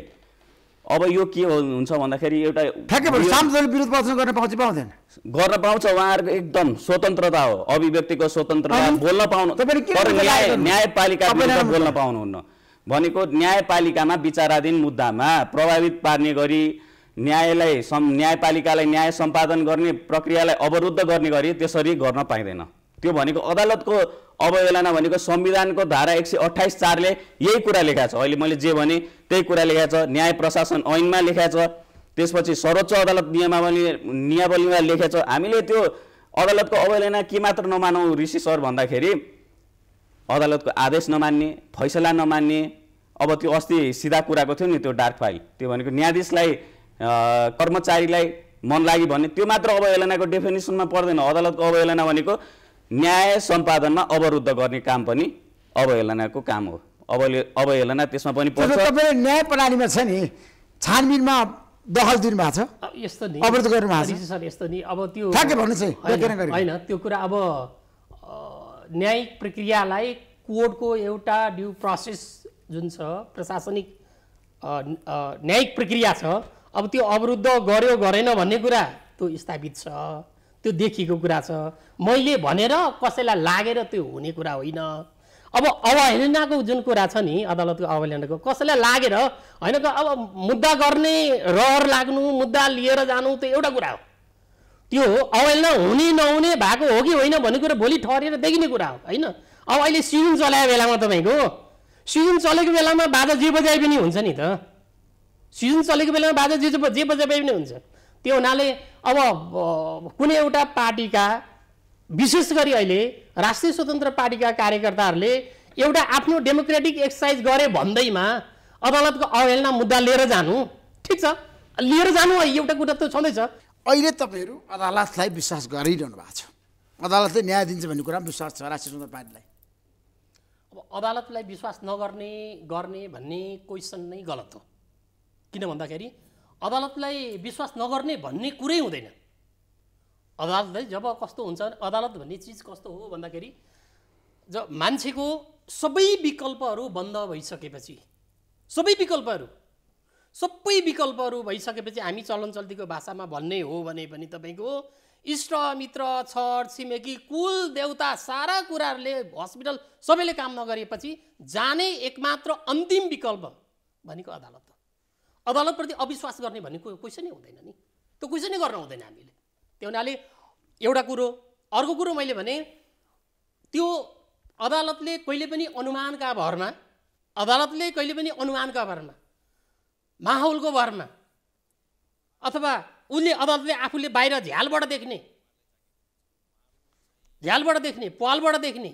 अब यो के हुन्छ भन्दाखेरि एउटा विरोध प्रदर्शन गर्न पाउँछ पाउँदैन? गर्न पाउँछ उहाँहरूको एकदम स्वतन्त्रता हो अभिव्यक्तिको स्वतन्त्रता बोल्न पाउनु? न्यायपालिका बोल्न पाउनुहुन्न। भनेको न्यायपालिकामा विचाराधीन मुद्दामा प्रभावित पार्ने गरी न्यायलाई सम् न्यायपालिकालाई न्याय सम्पादन गर्ने प्रक्रियालाई अवरुद्ध गर्ने गरी त्यसरी गर्न पाइँदैन। त्यो भनेको अदालतको अवहेलना भनेको संविधानको धारा एक सय अठाइस चारले यही कुरा लेखाएको छ। अहिले मैले जे भने त्यही कुरा लेखाएको छ। न्याय प्रशासन ऐनमा लेखाएको छ। त्यसपछि सर्वोच्च अदालत नियमावली नियमावलीमा लेखेको छ। हामीले त्यो अदालतको अवहेलना के मात्र नमानौँ ऋषि सर भन्दाखेरि अदालतको आदेश नमान्ने फैसला नमान्ने अब त्यो अस्ति सिधा कुराको थियो नि त्यो डार्क फाइल। त्यो भनेको न्यायाधीशलाई कर्मचारीलाई मन लागि भन्ने त्यो मात्र अवहेलनाको डेफिनेसनमा पर्दैन अदालतको अवहेलना भनेको न्याय सम्पादनमा अवरुद्ध गर्ने काम पनि अवहेलनाको काम हो। अवले अवहेलना त्यसमा पनि पर्छ। तपाईँले न्याय प्रणालीमा छ नि छानबिनमा दखल दिनुभएको छ। अब यस्तो नि अवरुद्ध गर्नु भएको छ सर यस्तो नि अब त्यो होइन, त्यो कुरा अब न्यायिक प्रक्रियालाई कोर्टको एउटा ड्यु प्रोसेस जुन छ प्रशासनिक न्यायिक प्रक्रिया छ अब त्यो अवरुद्ध गर्यो गरेन भन्ने कुरा त्यो स्थापित छ त्यो देखिएको कुरा छ। मैले भनेर कसैलाई लागेर त्यो हुने कुरा होइन। अब अवहेलनाको जुन कुरा छ नि अदालतको अवहेलनाको कसैलाई लागेर होइन अब मुद्दा गर्ने रहर लाग्नु मुद्दा लिएर जानु त्यो एउटा कुरा हो। त्यो अवहेलना हुने नहुने भएको हो कि होइन भन्ने कुरा भोलि ठहरेर देखिने कुरा हो होइन? अब अहिले सिजन चलाएको बेलामा तपाईँको सिजन चलेको बेलामा बाजा जे बजाए पनि हुन्छ नि त। सिजन चलेको बेलामा बाजा जे जे- बजाए पनि हुन्छ। त्यो हुनाले अब कुनै एउटा पार्टीका विशेष गरी अहिले राष्ट्रिय स्वतन्त्र पार्टीका कार्यकर्ताहरूले एउटा आफ्नो डेमोक्रेटिक एक्सर्साइज गरे भन्दैमा अदालतको अवहेलना मुद्दा लिएर जानु। ठिक छ? लिएर जानु एउटा कुरा त छँदैछ। अहिले तपाईँहरू अदालतलाई विश्वास गरिरहनु भएको छ। अदालतले न्याय दिन्छ भन्ने कुरा विश्वास छ राष्ट्रिय स्वतन्त्र पार्टीलाई। अब अदालतलाई विश्वास नगर्ने गर्ने भन्ने क्वेसन नै गलत हो। किन भन्दाखेरि अदालतलाई विश्वास नगर्ने भन्ने कुरै हुँदैन। अदालतलाई जब कस्तो हुन्छ अदालत भन्ने चिज कस्तो हो भन्दाखेरि ज मान्छेको सबै विकल्पहरू बन्द भइसकेपछि सबै विकल्पहरू सबै विकल्पहरू भइसकेपछि हामी चलन चल्तीको भाषामा भन्ने हो भने पनि तपाईँको इष्ट मित्र छर छिमेकी कुल देउता सारा कुराहरूले हस्पिटल सबैले काम नगरेपछि जाने एकमात्र अन्तिम विकल्प भनेको अदालत अदालतप्रति अविश्वास गर्ने भन्ने क्वेसनै हुँदैन नि। त्यो क्वेसनै गर्न हुँदैन हामीले। त्यो हुनाले एउटा कुरो अर्को कुरो मैले भने त्यो अदालतले कहिले पनि अनुमानका भरमा अदालतले कहिले पनि अनुमानका भरमा माहौलको भरमा अथवा उसले अदालतले आफूले बाहिर झ्यालबाट देख्ने झ्यालबाट देख्ने पालबाट देख्ने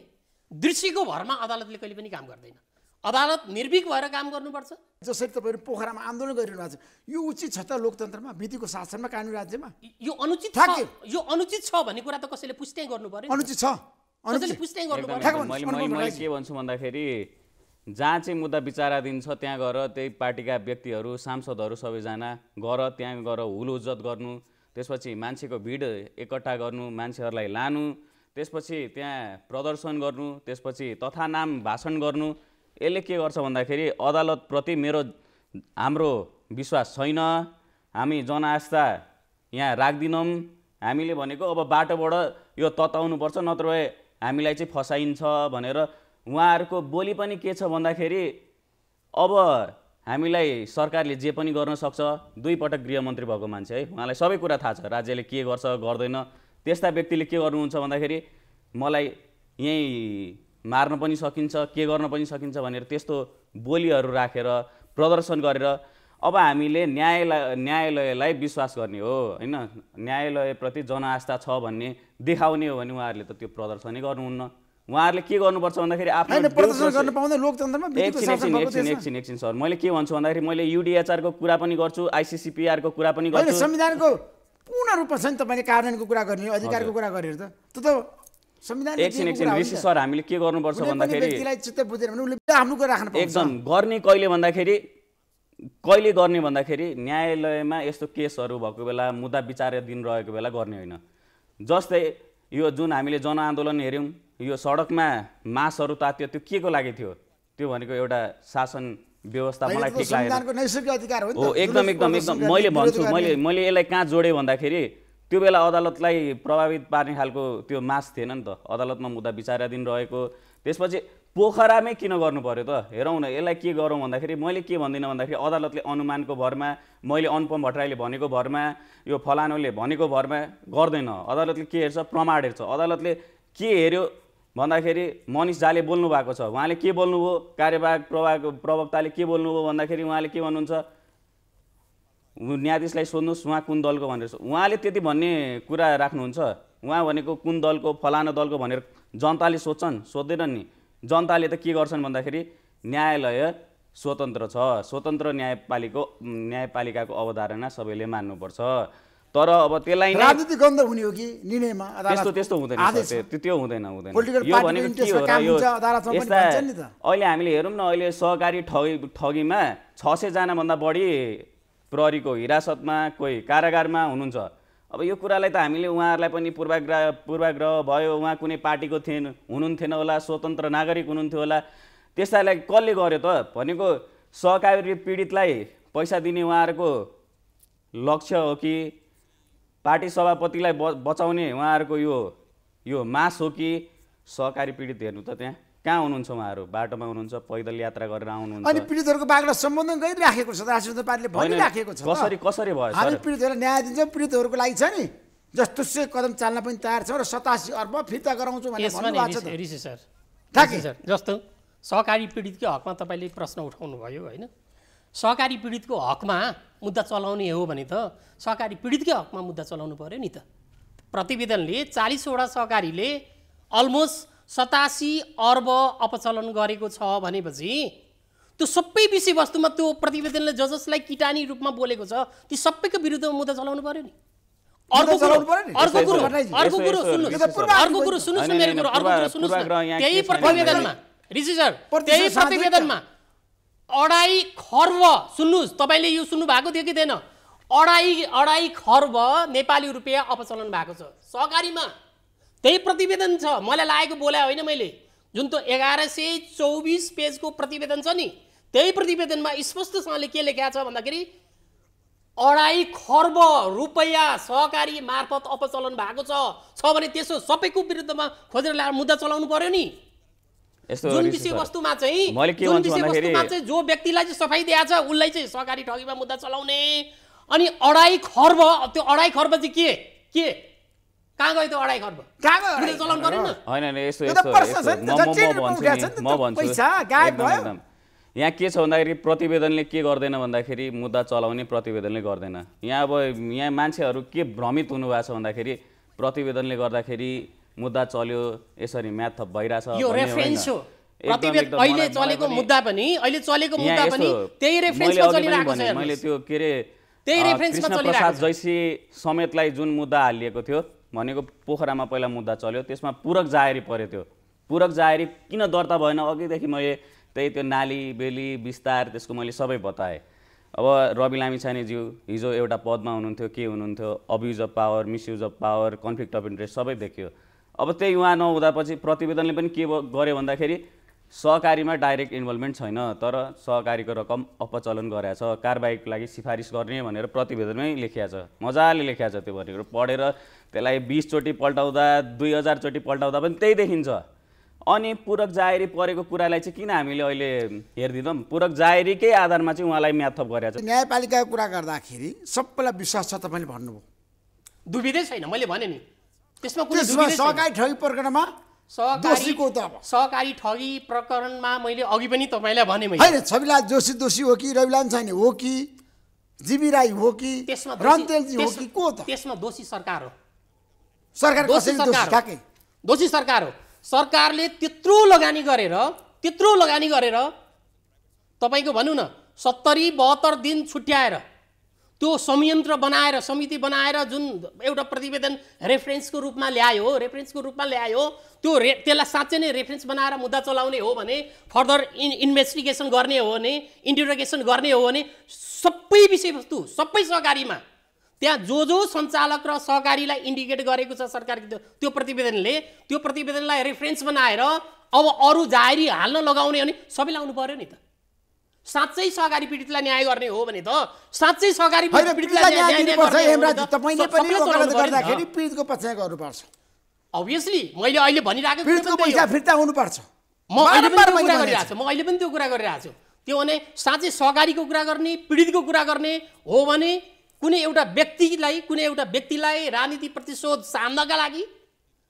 दृश्यको भरमा अदालतले कहिले पनि काम गर्दैन। अदालत निर्भीक भएर काम गर्नुपर्छ जसरी तपाईँहरू पोखरामा आन्दोलन गरिरहनु भएको छ यो उचित छ त लोकतन्त्रमा विधिको शासनमा कानुनी राज्यमा यो अनुचित। छ यो अनुचित छ भन्ने कुरा त कसैले पुष्टै गर्नु पर्यो। अनुचित छ कसैले अनुचित पुष्टै गर्नु पर्यो के भन्छु भन्दाखेरि जहाँ चाहिँ मुद्दा विचाराधीन छ त्यहाँ गएर त्यही पार्टीका व्यक्तिहरू सांसदहरू सबैजना गएर त्यहाँ गएर हुल उज्जत गर्नु त्यसपछि मान्छेको भिड एकट्ठा गर्नु मान्छेहरूलाई लानु त्यसपछि त्यहाँ प्रदर्शन गर्नु त्यसपछि तथा नाम भाषण गर्नु यसले के गर्छ भन्दाखेरि अदालतप्रति मेरो हाम्रो विश्वास छैन हामी जनआस्था यहाँ राख्दिनौँ। हामीले भनेको अब बाटोबाट यो तताउनुपर्छ नत्र भए हामीलाई चाहिँ फसाइन्छ भनेर। उहाँहरूको बोली पनि के छ भन्दाखेरि अब हामीलाई सरकारले जे पनि गर्न सक्छ दुई पटक गृहमन्त्री भएको मान्छे है उहाँलाई सबै कुरा थाहा छ राज्यले के गर्छ गर्दैन। त्यस्ता व्यक्तिले के गर्नुहुन्छ भन्दाखेरि मलाई यहीँ मार्न पनि सकिन्छ के गर्न पनि सकिन्छ भनेर त्यस्तो बोलीहरू राखेर प्रदर्शन गरेर अब हामीले न्यायालय न्यायालयलाई विश्वास गर्ने हो होइन? न्यायालयप्रति जनआस्था छ भन्ने देखाउने हो भने उहाँहरूले त त्यो प्रदर्शनै गर्नुहुन्न। उहाँहरूले के गर्नुपर्छ भन्दाखेरि आफ्नो एकछिन एकछिन एकछिन सर। मैले के भन्छु भन्दाखेरि मैले युडिएचआरको कुरा पनि गर्छु आइसिसिपिआरको कुरा पनि गर्छु। संविधानको पूर्ण रूपमा छ नि तपाईँले कार्यान्वयनको कुरा गर्ने अधिकारको। कुरा गरेर त। त्यो त एकछिन एकछिन ऋषि। सर हामीले के गर्नुपर्छ भन्दाखेरि एकदम गर्ने कहिले भन्दाखेरि कहिले गर्ने भन्दाखेरि न्यायालयमा यस्तो केसहरू भएको बेला मुद्दा विचाराधीन रहेको बेला गर्ने होइन जस्तै यो जुन हामीले जनआन्दोलन हेऱ्यौँ यो सडकमा मासहरू तात्यो त्यो के को लागि थियो त्यो भनेको एउटा शासन व्यवस्था मलाई ठिक लागेन हो। हो एकदम एकदम एकदम मैले भन्छु। मैले मैले यसलाई कहाँ जोडेँ भन्दाखेरि त्यो बेला अदालतलाई प्रभावित पार्ने खालको त्यो मास थिएन नि त। अदालतमा मुद्दा विचाराधीन रहेको। त्यसपछि पोखरामै किन गर्नु पर्यो त? हेरौँ न यसलाई के गरौँ भन्दाखेरि मैले के भन्दिनँ भन्दाखेरि अदालतले अनुमानको भरमा मैले अनुपम भट्टराईले भनेको भरमा यो फलानुले भनेको भरमा गर्दैन। अदालतले के हेर्छ? प्रमाण हेर्छ। अदालतले के हेऱ्यो भन्दाखेरि मनिष झाले बोल्नु भएको छ। उहाँले के बोल्नुभयो? कार्यवाहक प्रभाग प्रवक्ताले के बोल्नुभयो भन्दाखेरि उहाँले के भन्नुहुन्छ? न्यायाधीशलाई सोध्नुहोस् उहाँ कुन दलको भनेर उहाँले त्यति भन्ने कुरा राख्नुहुन्छ। उहाँ भनेको कुन दलको फलाना दलको भनेर जनताले सोध्छन् सोध्दैनन् नि। जनताले त के गर्छन् भन्दाखेरि न्यायालय स्वतन्त्र छ। स्वतन्त्र न्यायपालिको न्यायपालिकाको अवधारणा सबैले मान्नुपर्छ। तर अब त्यसलाई राजनीतिक गन्ध हुने हो कि? निर्णयमा त्यस्तो त्यस्तो हुँदैन त्यो- हुँदैन हुँदैन। यो भनेको के हो र यो यस्ता। अहिले हामीले हेरौँ न अहिले सहकारी ठगी ठगीमा छ सयजनाभन्दा बढी प्रहरीको हिरासतमा कोही कारागारमा हुनुहुन्छ। अब यो कुरालाई त हामीले उहाँहरूलाई पनि पूर्वाग्रह पूर्वाग्रह भयो। उहाँ कुनै पार्टीको थिएन हुनुहुन्थेन होला स्वतन्त्र नागरिक हुनुहुन्थ्यो होला। त्यस्तालाई कसले गर्यो त? भनेको सहकारी पीडितलाई पैसा दिने उहाँहरूको लक्ष्य हो कि पार्टी सभापतिलाई ब बचाउने उहाँहरूको यो यो मास हो कि सहकारी पीडित हेर्नु त त्यहाँ? कहाँ हुनुहुन्छ उहाँहरू? बाटोमा हुनुहुन्छ पैदल यात्रा गरेर आउनुहुन्छ? अनि पीडितहरूको बागलाई सम्बोधन गरिराखेको छ राष्ट्रिय जनता पार्टीले भनिराखेको छ। कसरी कसरी भयो हामी पीडितहरूलाई न्याय दिन्छौँ पीडितहरूको लागि छ नि। जस्तो से कदम चाल्न पनि तयार छौँ र सतासी अर्ब फिर्ता गराउँछौँ भनेर भन्नुभएको सर ठ्याक्कै। सर जस्तो सहकारी पीडितकै हकमा तपाईँले प्रश्न उठाउनु भयो होइन? सहकारी पीडितको हकमा मुद्दा चलाउने हो भने त सहकारी पीडितकै हकमा मुद्दा चलाउनु पर्यो नि त। प्रतिवेदनले चालिसवटा सहकारीले अलमोस्ट सतासी अर्ब अपचलन गरेको छ भनेपछि त्यो सबै विषयवस्तुमा त्यो प्रतिवेदनले ज जसलाई किटानी रूपमा बोलेको छ ती सबैको विरुद्धमा मुद्दा चलाउनु पर्यो नि। अर्को कुरो। अर्को कुरो अर्को सुन्नुहोस्। यसो, यसो, अर्को कुरो सुन्नुहोस् न मेरो कुरो अर्को कुरो सुन्नुहोस् न। त्यही प्रतिवेदनमा ऋषि सर त्यही प्रतिवेदनमा अढाई खर्ब सुन्नुहोस् तपाईँले यो सुन्नु भएको थियो कि थिएन? अढाई अढाई खर्ब नेपाली रुपियाँ अपचलन भएको छ। सहकारीमा त्यही प्रतिवेदन छ। मलाई लागेको बोला होइन मैले। जुन त्यो एघार सय चौबिस पेजको प्रतिवेदन छ नि त्यही प्रतिवेदनमा स्पष्टसँगले के लेखेको छ भन्दाखेरि अढाई खर्ब रुपियाँ सहकारी मार्फत अपचलन भएको छ। छ भने त्यसो सबैको विरुद्धमा खोजेर ल्याएर मुद्दा चलाउनु पर्यो नि। जुन ऋषि विषय सर, वस्तुमा चाहिँ मैले के जुन भन्छु विषय भन्दाखेरि वस्तुमा चाहिँ जो व्यक्तिलाई चाहिँ सफाइ दिएको छ उसलाई चाहिँ सहकारी ठगीमा मुद्दा चलाउने। अनि अढाई खर्ब त्यो अढाई खर्ब चाहिँ के? के? कहाँ गयो त्यो अढाई खर्ब कहाँ गयो चलाउनु परेन होइन यस्तो यस्तो म भन्छु यहाँ के छ भन्दाखेरि प्रतिवेदनले के गर्दैन भन्दाखेरि मुद्दा चलाउने प्रतिवेदनले गर्दैन। यहाँ अब यहाँ मान्छेहरू के भ्रमित हुनुभएको छ भन्दाखेरि प्रतिवेदनले गर्दाखेरि मुद्दा चल्यो यसरी म्याथ थप भइरहेछ यो रेफरेन्स। हो। प्रतिवेदन अहिले चलेको मुद्दा पनि अहिले चलेको मुद्दा पनि त्यही रेफरेन्समा चलिरहेको छ मैले। त्यो के अरे त्यही रेफरेन्समा चलिरहेको प्रसाद छ। जैसी समेतलाई जुन मुद्दा हालिएको थियो भनेको पोखरामा पहिला मुद्दा चल्यो त्यसमा पूरक जाहेरी पऱ्यो त्यो पूरक जाहेरी किन दर्ता भएन? अघिदेखि मैले त्यही त्यो नाली बेली विस्तार त्यसको मैले सबै बताएँ। अब रवि लामिछानेज्यू हिजो एउटा पदमा हुनुहुन्थ्यो के हुनुहुन्थ्यो? Abuse of power misuse of power conflict of interest सबै देखियो। अब त्यही उहाँ नहुँदापछि प्रतिवेदनले पनि के गर्यो भन्दाखेरि सहकारीमा डाइरेक्ट इन्भल्भमेन्ट छैन तर सहकारीको रकम अपचलन गरेको छ कारबाहीको लागि सिफारिस गर्ने भनेर प्रतिवेदनमै लेखिया छ। मजाले लेखिया छ त्यो भनेको। पढेर त्यसलाई बिसचोटि पल्टाउँदा दुई हजारचोटि पल्टाउँदा पनि त्यही देखिन्छ। अनि पूरक जाहेरी परेको कुरालाई चाहिँ किन हामीले अहिले हेरिदिँदैनौँ? पूरक जाहेरीकै आधारमा चाहिँ उहाँलाई म्याथप गरेको छ न्यायपालिकाको कुरा गर्दाखेरि सबैलाई विश्वास छ तपाईँले भन्नुभयो। दुविधै छैन मैले भने नि। त्यसमा कुनै त्यसमा दुविधै छैन। सहकारी ठगी प्रकरणमा सहकारी सहकारी ठगी प्रकरणमा मैले अघि पनि तपाईँलाई भने होइन छविलाल जोशी दोषी हो कि रविलाल छैन हो कि जीवी राई हो कि त्यसमा हो कि को त? त्यसमा दोषी सरकार हो। सरकार दोषी सरकार हो। सरकारले त्यत्रो लगानी गरेर त्यत्रो लगानी गरेर तपाईँको भनौँ न सत्तरी बहत्तर दिन छुट्याएर त्यो संयन्त्र बनाएर समिति बनाएर जुन एउटा प्रतिवेदन रेफरेन्सको रूपमा ल्यायो रेफरेन्सको रूपमा ल्यायो त्यो रे त्यसलाई साँच्चै नै रेफरेन्स बनाएर मुद्दा चलाउने हो भने फर्दर इन इन्भेस्टिगेसन गर्ने हो भने इन्टिरोगेसन गर्ने हो भने सबै विषयवस्तु सबै सहकारीमा त्यहाँ जो जो सञ्चालक र सहकारीलाई इन्डिकेट गरेको छ सरकारको त्यो प्रतिवेदनले त्यो प्रतिवेदनलाई रेफरेन्स बनाएर अब अरू जाहेरी हाल्न लगाउने हो भने सबै लाउनु पर्यो नि त। साँच्चै सहकारी पीडितलाई न्याय गर्ने हो भने त साँच्चै सहकारी पीडितको पक्षमा गर्नुपर्छ। अभियसली मैले अहिले भनिरहेको। फिर्ता हुनुपर्छ। म अहिले पनि कुरा गरिरहेको छु। म अहिले पनि त्यो कुरा गरिरहेको छु। त्यो भने साँच्चै सहकारीको कुरा गर्ने पीडितको कुरा गर्ने हो भने कुनै एउटा व्यक्तिलाई कुनै एउटा व्यक्तिलाई राजनीति प्रतिशोध सान्नका लागि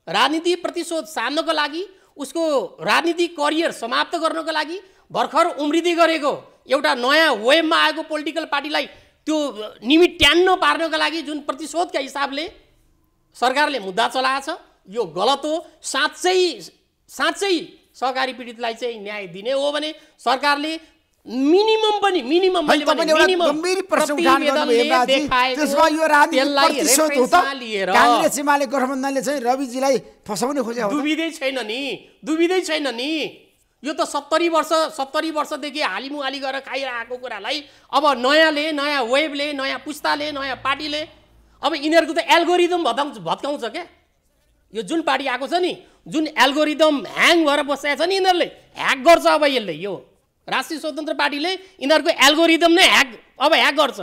राजनीति प्रतिशोध सान्नको लागि उसको राजनीतिक करियर समाप्त गर्नको लागि भर्खर उम्रिँदै गरेको एउटा नयाँ वेबमा आएको पोलिटिकल पार्टीलाई त्यो निमिट्यान्न पार्नको लागि जुन प्रतिशोधका हिसाबले सरकारले मुद्दा चलाएको छ यो गलत हो। साँच्चै साँच्चै सहकारी पीडितलाई चाहिँ न्याय दिने हो भने सरकारले मिनिमम पनि मिनिमम गठबन्धनले चाहिँ रविजीलाई फसाउने खोजे? दुविधै छैन नि दुविधै छैन नि। यो त सत्तरी वर्ष सत्तरी वर्षदेखि हालिमुहाली गरेर खाइरहेको कुरालाई अब नयाँले नयाँ वेबले नयाँ पुस्ताले नयाँ पार्टीले अब यिनीहरूको त एल्गोरिदम भत्काउँछ भत्काउँछ क्या? यो जुन पार्टी आएको छ नि जुन एल्गोरिदम ह्याङ भएर बसिरहेको छ नि यिनीहरूले ह्याक गर्छ अब यसले यो राष्ट्रिय स्वतन्त्र पार्टीले यिनीहरूको एल्गोरिदम नै ह्याक अब ह्याक गर्छ।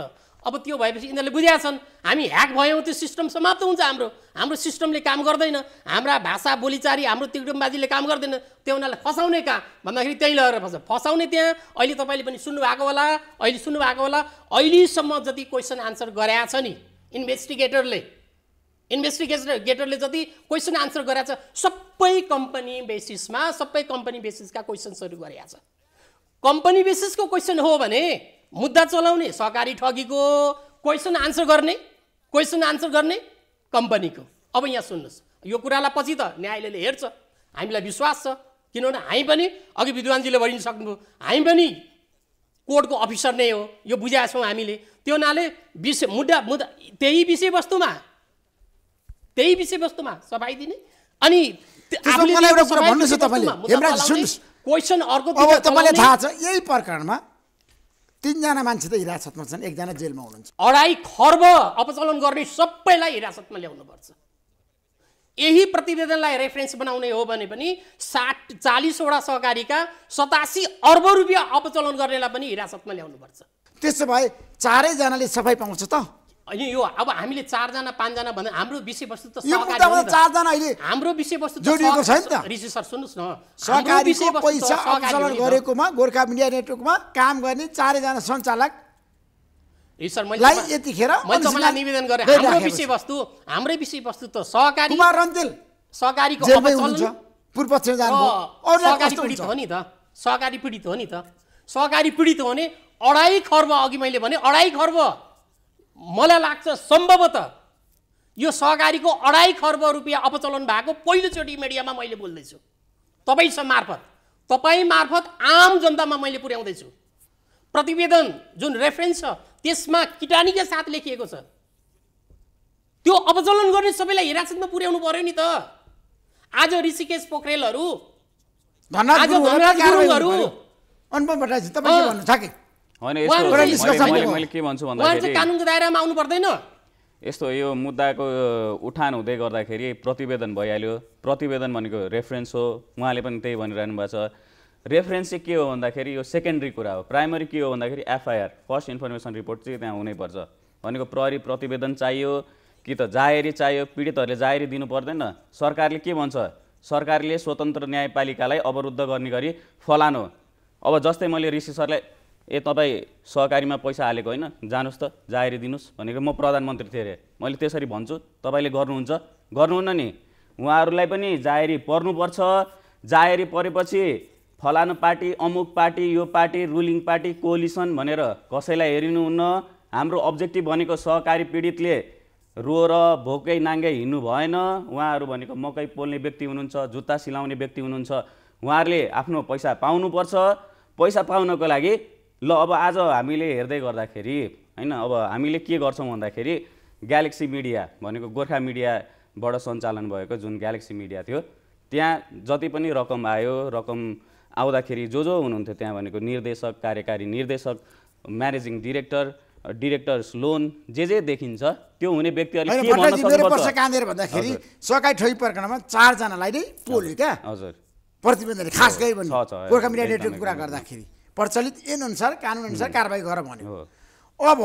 अब त्यो भएपछि यिनीहरूले बुझेका छन् हामी ह्याक भयौँ त्यो सिस्टम समाप्त हुन्छ हाम्रो। हाम्रो सिस्टमले काम गर्दैन। हाम्रा भाषा बोलीचारी हाम्रो तिग्डमबाजीले काम गर्दैन। त्यो उनीहरूलाई फसाउने कहाँ? भन्दाखेरि त्यहीँ लगेर फसाउ फसाउने त्यहाँ? अहिले तपाईँले पनि सुन्नुभएको होला अहिले सुन्नुभएको होला। अहिलेसम्म जति क्वेसन आन्सर गरेका छ नि इन्भेस्टिगेटरले इन्भेस्टिगेटर गेटरले जति क्वेसन आन्सर गरेको छ सबै कम्पनी बेसिसमा सबै कम्पनी बेसिसका क्वेसन्सहरू गरेका छ। कम्पनी बेसिसको क्वेसन हो भने मुद्दा चलाउने सहकारी ठगीको क्वेसन आन्सर गर्ने क्वेसन आन्सर गर्ने कम्पनीको अब यहाँ सुन्नुहोस्। यो कुरालाई पछि त न्यायालयले हेर्छ। हामीलाई विश्वास छ। किनभने हामी पनि अघि विद्वानजीले भनिदिनु सक्नुभयो हामी पनि कोर्टको अफिसर नै हो। यो बुझाएको छौँ हामीले। त्यो हुनाले विषय मुद्दा मुद्दा त्यही विषयवस्तुमा त्यही विषयवस्तुमा सफाइ दिने। अनि क्वेसन अर्को तपाईँलाई थाहा छ यही प्रकरणमा तिनजना मान्छे त हिरासतमा छन् एकजना जेलमा हुनुहुन्छ। अढाई खर्ब अपचलन गर्ने सबैलाई हिरासतमा ल्याउनुपर्छ। यही प्रतिवेदनलाई रेफरेन्स बनाउने हो भने पनि साठ चालिसवटा सहकारीका सतासी अर्ब रुपियाँ अपचलन गर्नेलाई पनि हिरासतमा ल्याउनुपर्छ। त्यसो भए चारैजनाले सफाइ पाउँछ त? यो अब हामीले चारजना पाँचजना भन्दा हाम्रो विषयवस्तु त। चारजना अहिले हाम्रो विषयवस्तु त जोडिएको छ नि त। ऋषि सर सुन्नुहोस् न। सहकारीको पैसा त। गरेकोमा गोर्खा मिडिया नेटवर्कमा काम गर्ने चारैजना सञ्चालक लाई यतिखेर मैले तपाईँलाई निवेदन गरेँ। हाम्रो। विषयवस्तु हाम्रै विषयवस्तु त सहकारी कुमार रन्तेल सहकारीको अपचलन पूर्व पक्षमा जानुभयो। सहकारी पीडित हो नि त। सहकारी पीडित हो नि त। सहकारी पीडित हो भने अढाई खर्ब अघि मैले भने अढाई खर्ब। मलाई लाग्छ सम्भवतः यो सहकारीको अढाई खर्ब रुपियाँ अपचलन भएको पहिलोचोटि मिडियामा मैले बोल्दैछु। तपाईँ स मार्फत तपाईँ मार्फत आम जनतामा मैले पुर्याउँदैछु। प्रतिवेदन जुन रेफरेन्स छ त्यसमा किटानीका साथ लेखिएको छ। त्यो अपचलन गर्ने सबैलाई हिरासतमा पुर्याउनु पर्यो नि त। आज ऋषिकेश पोखरेलहरू आज धनराज गुरुङहरू। अनुपम भट्टराजी तपाईँ मैले- के भन्छु भन्दाखेरि कानुनको दायरामा आउनु पर्दैन। यस्तो यो मुद्दाको उठान हुँदै गर्दाखेरि प्रतिवेदन भइहाल्यो। प्रतिवेदन भनेको रेफरेन्स हो। उहाँले पनि त्यही भनिरहनु भएको छ। रेफरेन्स चाहिँ के हो भन्दाखेरि यो सेकेन्ड्री कुरा हो। प्राइमरी के हो भन्दाखेरि एफआइआर फर्स्ट इन्फर्मेसन रिपोर्ट चाहिँ त्यहाँ हुनैपर्छ भनेको प्रहरी प्रतिवेदन चाहियो कि त जाहेरी चाहियो पीडितहरूले जाहेरी दिनु पर्दैन। सरकारले के भन्छ? सरकारले स्वतन्त्र न्यायपालिकालाई अवरुद्ध गर्ने गरी फलानु अब जस्तै मैले ऋषि सरलाई ए तपाईँ सहकारीमा पैसा हालेको होइन? जानुहोस् त जाहेरी दिनुहोस् भनेको म प्रधानमन्त्री थिएँ अरे। मैले त्यसरी भन्छु तपाईँले गर्नुहुन्छ। गर्नुहुन्न नि। उहाँहरूलाई पनि जाहेरी पर्नुपर्छ। जाहेरी परेपछि फलानु पार्टी अमुक पार्टी यो पार्टी रुलिङ पार्टी कोलिसन भनेर कसैलाई हेरिनुहुन्न। हाम्रो अब्जेक्टिभ भनेको सहकारी पीडितले रोएर भोकै नाङ्गै हिँड्नु भएन। उहाँहरू भनेको मकै पोल्ने व्यक्ति हुनुहुन्छ जुत्ता सिलाउने व्यक्ति हुनुहुन्छ। उहाँहरूले आफ्नो पैसा पाउनुपर्छ। पैसा पाउनको लागि ल अब आज हामीले हेर्दै गर्दाखेरि होइन अब हामीले के गर्छौँ भन्दाखेरि ग्यालेक्सी मिडिया भनेको गोर्खा मिडियाबाट सञ्चालन भएको जुन ग्यालेक्सी मिडिया थियो त्यहाँ जति पनि रकम आयो रकम आउँदाखेरि जो जो हुनुहुन्थ्यो त्यहाँ भनेको निर्देशक कार्यकारी निर्देशक म्यानेजिङ डिरेक्टर डिरेक्टर्स लोन जे जे देखिन्छ त्यो हुने व्यक्तिहरूले के भन्न भन्दाखेरि ठगी प्रकरणमा चारजनालाई नै पोल्यो क्या? हजुर। प्रतिवेदन खास गरी भन्नु गोर्खा मिडिया एकदमै, नेटवर्कको कुरा। गर्दाखेरि। प्रचलित ऐन अनुसार कानुन अनुसार कारवाही गर भन्यो। अब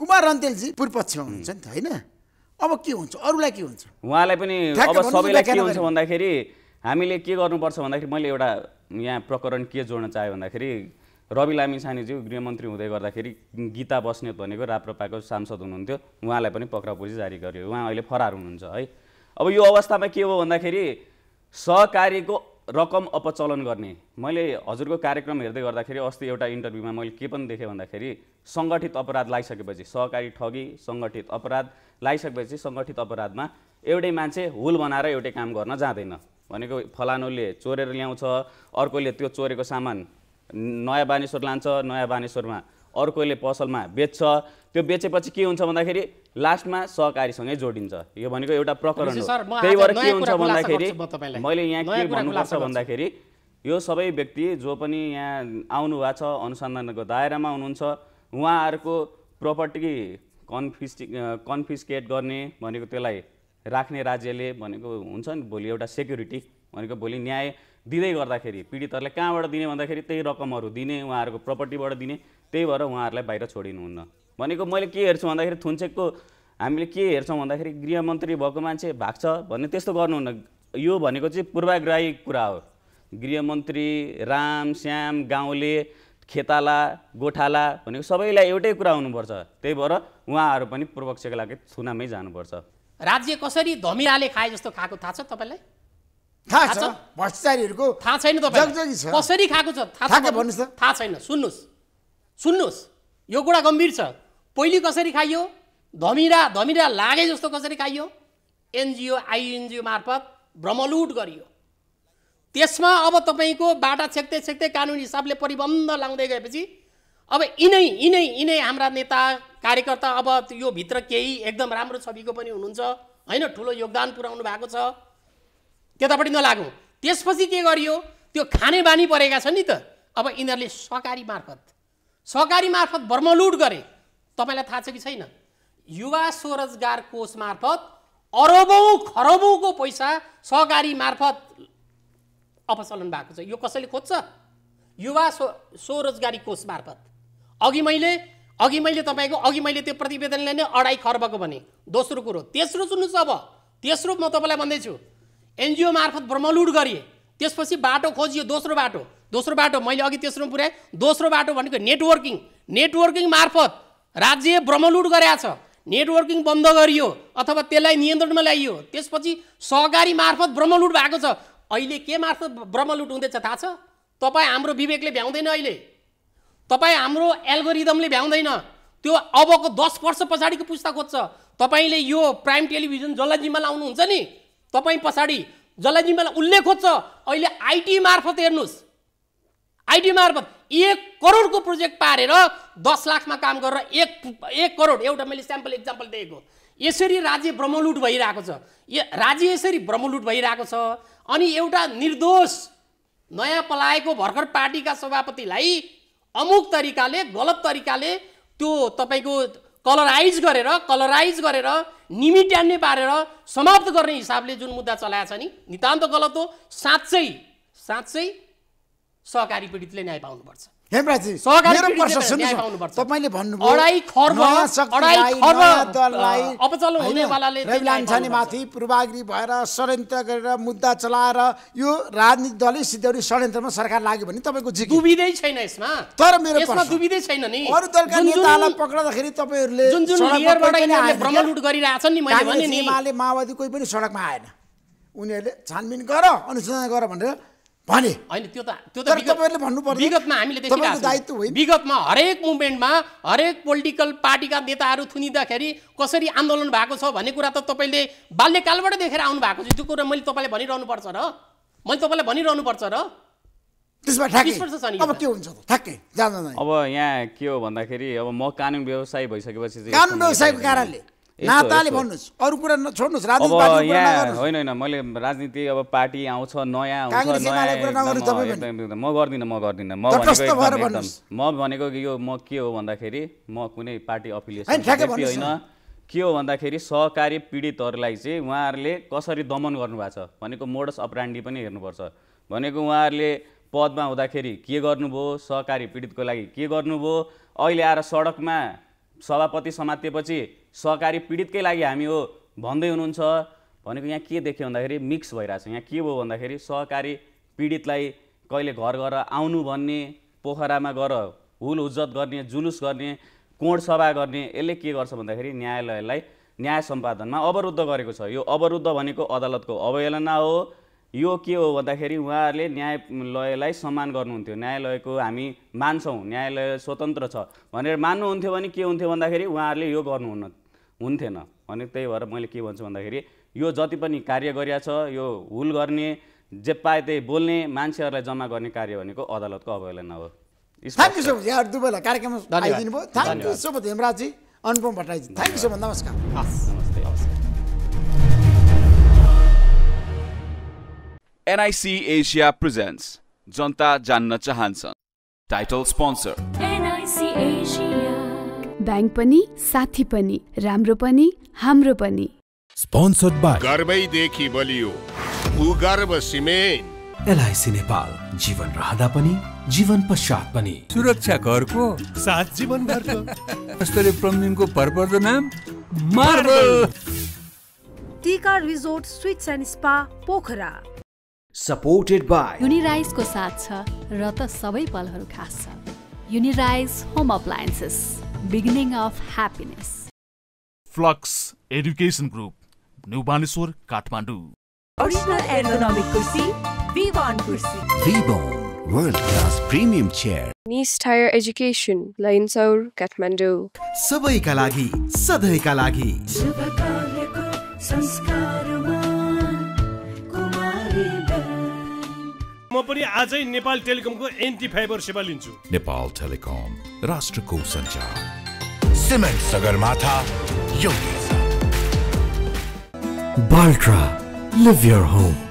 कुमार रन्तेलजी पूर्व पक्षमा हुनुहुन्छ नि त होइन? अब के हुन्छ? अरूलाई के हुन्छ? उहाँलाई पनि अब सबैलाई के हुन्छ। भन्दाखेरि हामीले के गर्नुपर्छ भन्दाखेरि मैले एउटा यहाँ प्रकरण के जोड्न चाहेँ भन्दाखेरि रवि लामी छानेज्यू गृहमन्त्री हुँदै गर्दाखेरि गीता बस्नेत भनेको राप्रपाको सांसद हुनुहुन्थ्यो। उहाँलाई पनि पक्रापुजी जारी गर्यो। उहाँ अहिले फरार हुनुहुन्छ है? अब यो अवस्थामा के हो भन्दाखेरि सहकारीको रकम अपचलन गर्ने। मैले हजुरको कार्यक्रम हेर्दै गर्दाखेरि अस्ति एउटा इन्टरभ्यूमा मैले के पनि देखेँ भन्दाखेरि सङ्गठित अपराध लगाइसकेपछि सहकारी ठगी सङ्गठित अपराध लगाइसकेपछि सङ्गठित अपराधमा एउटै मान्छे हुल बनाएर एउटै काम गर्न जाँदैन। भनेको फलानुले चोरेर ल्याउँछ अर्कोले त्यो चोरेको सामान नयाँ बानेश्वर लान्छ नयाँ बानेश्वरमा अर्कोले पसलमा बेच्छ त्यो बेचेपछि के हुन्छ भन्दाखेरि लास्टमा सहकारीसँगै जोडिन्छ यो भनेको एउटा प्रकरण हो त्यही भएर के हुन्छ भन्दाखेरि। मैले यहाँ के भन्नुपर्छ। भन्दाखेरि यो सबै व्यक्ति जो पनि यहाँ आउनु भएको छ अनुसन्धानको दायरामा हुनुहुन्छ उहाँहरूको प्रपर्टी कन्फिस्टि कन्फिस्केट गर्ने भनेको त्यसलाई राख्ने राज्यले भनेको हुन्छ नि भोलि एउटा सेक्युरिटी भनेको भोलि न्याय दिँदै गर्दाखेरि पीडितहरूलाई कहाँबाट दिने भन्दाखेरि त्यही रकमहरू दिने उहाँहरूको प्रपर्टीबाट दिने त्यही भएर उहाँहरूलाई बाहिर छोडिनुहुन्न। भनेको मैले के हेर्छु भन्दाखेरि थुन्चेकको हामीले के हेर्छौँ भन्दाखेरि गृहमन्त्री भएको मान्छे भाग्छ भन्ने त्यस्तो गर्नुहुन्न। यो भनेको चाहिँ पूर्वाग्राही कुरा हो। गृहमन्त्री राम श्याम गाउँले खेताला गोठाला भनेको सबैलाई एउटै कुरा हुनुपर्छ। त्यही भएर उहाँहरू पनि पूर्वपक्षको लागि चुनावमै जानुपर्छ। राज्य कसरी धमिराले खाए जस्तो खाएको थाहा छ तपाईँलाई? थाहा छ? भ्रष्टाचारीहरूको थाहा छैन कसरी खाएको छ? थाहा भन्नुहोस्? थाहा छैन। सुन्नुहोस्। सुन्नुहोस्। यो कुरा गम्भीर छ। पहिले कसरी खाइयो? धमिरा धमिरा लागे जस्तो कसरी खाइयो? एनजिओ आइएनजिओ मार्फत ब्रह्मलुट गरियो। त्यसमा अब तपाईँको बाटा छेक्दै छेक्दै कानुनी हिसाबले परिबन्ध लाउँदै गएपछि अब यिनै यिनै यिनै हाम्रा नेता कार्यकर्ता अब यो भित्र केही एकदम राम्रो छविको पनि हुनुहुन्छ। होइन? ठुलो योगदान पुर्याउनु भएको छ। त्यतापट्टि नलागौँ। त्यसपछि के गरियो? त्यो खाने बानी परेका छन् नि त। अब यिनीहरूले सहकारी मार्फत सहकारी मार्फत बर्मलुट गरे। तपाईँलाई थाहा छ कि छैन? युवा स्वरोजगार कोष मार्फत अरबौँ खरबौँको पैसा सहकारी मार्फत अपचलन भएको छ। यो कसैले खोज्छ? युवा स्व स्वरोजगारी कोष मार्फत। अघि मैले अघि मैले तपाईँको अघि मैले त्यो प्रतिवेदनले नै अढाई खर्बको भने। दोस्रो कुरो तेस्रो सुन्नुहोस् अब। तेस्रो म तपाईँलाई भन्दैछु। एनजिओ मार्फत ब्रह्मलुट गरिए। त्यसपछि बाटो खोजियो दोस्रो बाटो। दोस्रो बाटो मैले अघि तेस्रोमा पुऱ्याएँ। दोस्रो बाटो भनेको नेटवर्किङ। नेटवर्किङ मार्फत राज्य ब्रह्मलुट गरेका छ। नेटवर्किङ बन्द गरियो अथवा त्यसलाई नियन्त्रणमा ल्याइयो। त्यसपछि सहकारी मार्फत ब्रह्मलुट भएको छ। अहिले के मार्फत ब्रह्मलुट हुँदैछ थाहा छ? तपाईँ हाम्रो विवेकले भ्याउँदैन अहिले। तपाईँ हाम्रो एल्गोरिदमले भ्याउँदैन। त्यो अबको दस वर्ष पछाडिको पुस्ता खोज्छ। तपाईँले यो प्राइम टेलिभिजन जसलाई जिम्मा लाउनुहुन्छ नि। तपाईँ पछाडि जसलाई जिम्मा उसले खोज्छ अहिले आइटी मार्फत हेर्नुहोस्। आइटी मार्फत एक करोडको प्रोजेक्ट पारेर दस लाखमा काम गरेर एक एक करोड एउटा मैले स्याम्पल इक्जाम्पल दिएको यसरी राज्य ब्रह्मलुट भइरहेको छ। राज्य यसरी ब्रह्मलुट भइरहेको छ। अनि एउटा निर्दोष नयाँ पलाएको भर्खर पार्टीका सभापतिलाई अमुक तरिकाले गलत तरिकाले त्यो तपाईँको कलराइज गरेर कलराइज गरेर निमिट्यान्ने पारेर समाप्त गर्ने हिसाबले जुन मुद्दा चलाएको छ नि नितान्त गलत हो। साँच्चै साँच्चै सहकारी पीडितले न्याय पाउनुपर्छ। हेमराजी सहकारी प्रश्न सुन्नुहोस्। तपाईँले भन्नुभयो अढाई खर्ब अढाई खर्ब दललाई अ, अपचलन होइन, हुनेवालाले रवि लामिछानेमाथि पूर्वाग्री भएर षड्यन्त्र गरेर मुद्दा चलाएर यो राजनीतिक दलै सिद्धौरी षड्यन्त्रमा सरकार लाग्यो भने तपाईँको जिकी दुविधै छैन यसमा। तर मेरो यसमा दुविधै छैन नि। अरू दलका नेतालाई पक्राउँदाखेरि तपाईँहरूले जुन जुन लेयरबाट यिनीहरूले क्या? गरिरहेछन् नि मैले भने नि। माओवादी कोही पनि सडकमा आएन। उनीहरूले छानबिन गर अनुसन्धान गर भनेर भने। होइन त्यो त त्यो त तपाईँहरूले भन्नु। विगतमा हामीले देखिरहेको दायित्व होइन। विगतमा हरेक मुभमेन्टमा हरेक पोलिटिकल पार्टीका नेताहरू थुनिँदाखेरि कसरी आन्दोलन भएको छ भन्ने कुरा त तपाईँले बाल्यकालबाट देखेर आउनु भएको छ। त्यो कुरा मैले तपाईँलाई भनिरहनु पर्छ र। मैले तपाईँलाई भनिरहनु पर्छ र अब। के हुन्छ ठ्याक्कै। अब यहाँ के हो भन्दाखेरि अब म कानुन व्यवसायी भइसकेपछि चाहिँ कानुन व्यवसायको कारणले। नाताले। भन्नुहोस् अरू कुरा न- छोड्नुहोस् अब राजनीतिक पार्टीको कुरा यहाँ नगर्नुहोस्। होइन होइन मैले राजनीति अब पार्टी आउँछ नयाँ आउँछ म गर्दिनँ म गर्दिनँ। म भनेको। म भनेको यो म के हो भन्दाखेरि म कुनै पार्टी अफिलिएसन होइन। के हो भन्दाखेरि सहकारी पीडितहरूलाई चाहिँ उहाँहरूले कसरी दमन गर्नुभएको छ भनेको मोडस अपरान्डी पनि हेर्नुपर्छ। भनेको उहाँहरूले पदमा हुँदाखेरि के गर्नुभयो सहकारी पीडितको लागि के गर्नुभयो? अहिले आएर सडकमा सभापति समातेपछि सहकारी पीडितकै लागि हामी हो भन्दै हुनुहुन्छ। भनेको यहाँ के देख्यो भन्दाखेरि मिक्स भइरहेछ। यहाँ के भयो भन्दाखेरि सहकारी पीडितलाई कहिले घर घर आउनु भन्ने पोखरामा गएर हुल हुज्जत गर्ने जुलुस गर्ने कोण सभा गर्ने यसले के गर्छ भन्दाखेरि न्यायालयलाई न्याय सम्पादनमा अवरुद्ध गरेको छ। यो अवरुद्ध भनेको अदालतको अवहेलना हो। यो के हो भन्दाखेरि उहाँहरूले न्यायालयलाई सम्मान गर्नुहुन्थ्यो। न्यायालयको हामी मान्छौँ। न्यायालय स्वतन्त्र छ। भनेर मान्नुहुन्थ्यो भने के हुन्थ्यो भन्दाखेरि उहाँहरूले यो गर्नुहुन्न। हुन्थेन। भने त्यही भएर मैले के भन्छु भन्दाखेरि यो जति पनि कार्य गरिया छ यो हुल गर्ने जे पाए त्यही बोल्ने मान्छेहरूलाई जम्मा गर्ने कार्य भनेको अदालतको अवहेलना हो। Thank you so much. यहाँहरू दुवैलाई कार्यक्रममा धन्यवाद। आइदिनु भयो thank you. So much Hemraj ji Anupam Bhattarai ji. Thank you so much नमस्कार। नमस्ते। NIC Asia presents जनता जान्न चाहन्छन्। Title sponsor NIC Asia bank पनि साथी पनि राम्रो पनि हाम्रो पनि। Sponsored by गर्वैदेखि बलियो। भूगर्भ सिमेन्ट एलआइसी नेपाल जीवन रहँदा पनि जीवन पश्चात पनि। सुरक्षा करको साथ जीवन भरको स्तरीय प्लम्बिङको भरपर्दो नाम marble. Tika resort suites and spa Pokhara. Supported by युनिराइजको साथ छ र त सबै पलहरू खास छ। Unirise home appliances. Beginning of happiness Flux education group new Baneshwor Kathmandu original ergonomic कुर्सी V1 कुर्सी Vibon World Class Premium Chair. Nice Tire Education, Lainsaur, Kathmandu. सबैका लागि सधैँका लागि म पनि आजै नेपाल टेलिकमको एन्टी फाइबर सेवा लिन्छु। नेपाल टेलिकम राष्ट्रको सञ्चार। सिमेन्ट सगरमाथा छ Baltra Live your home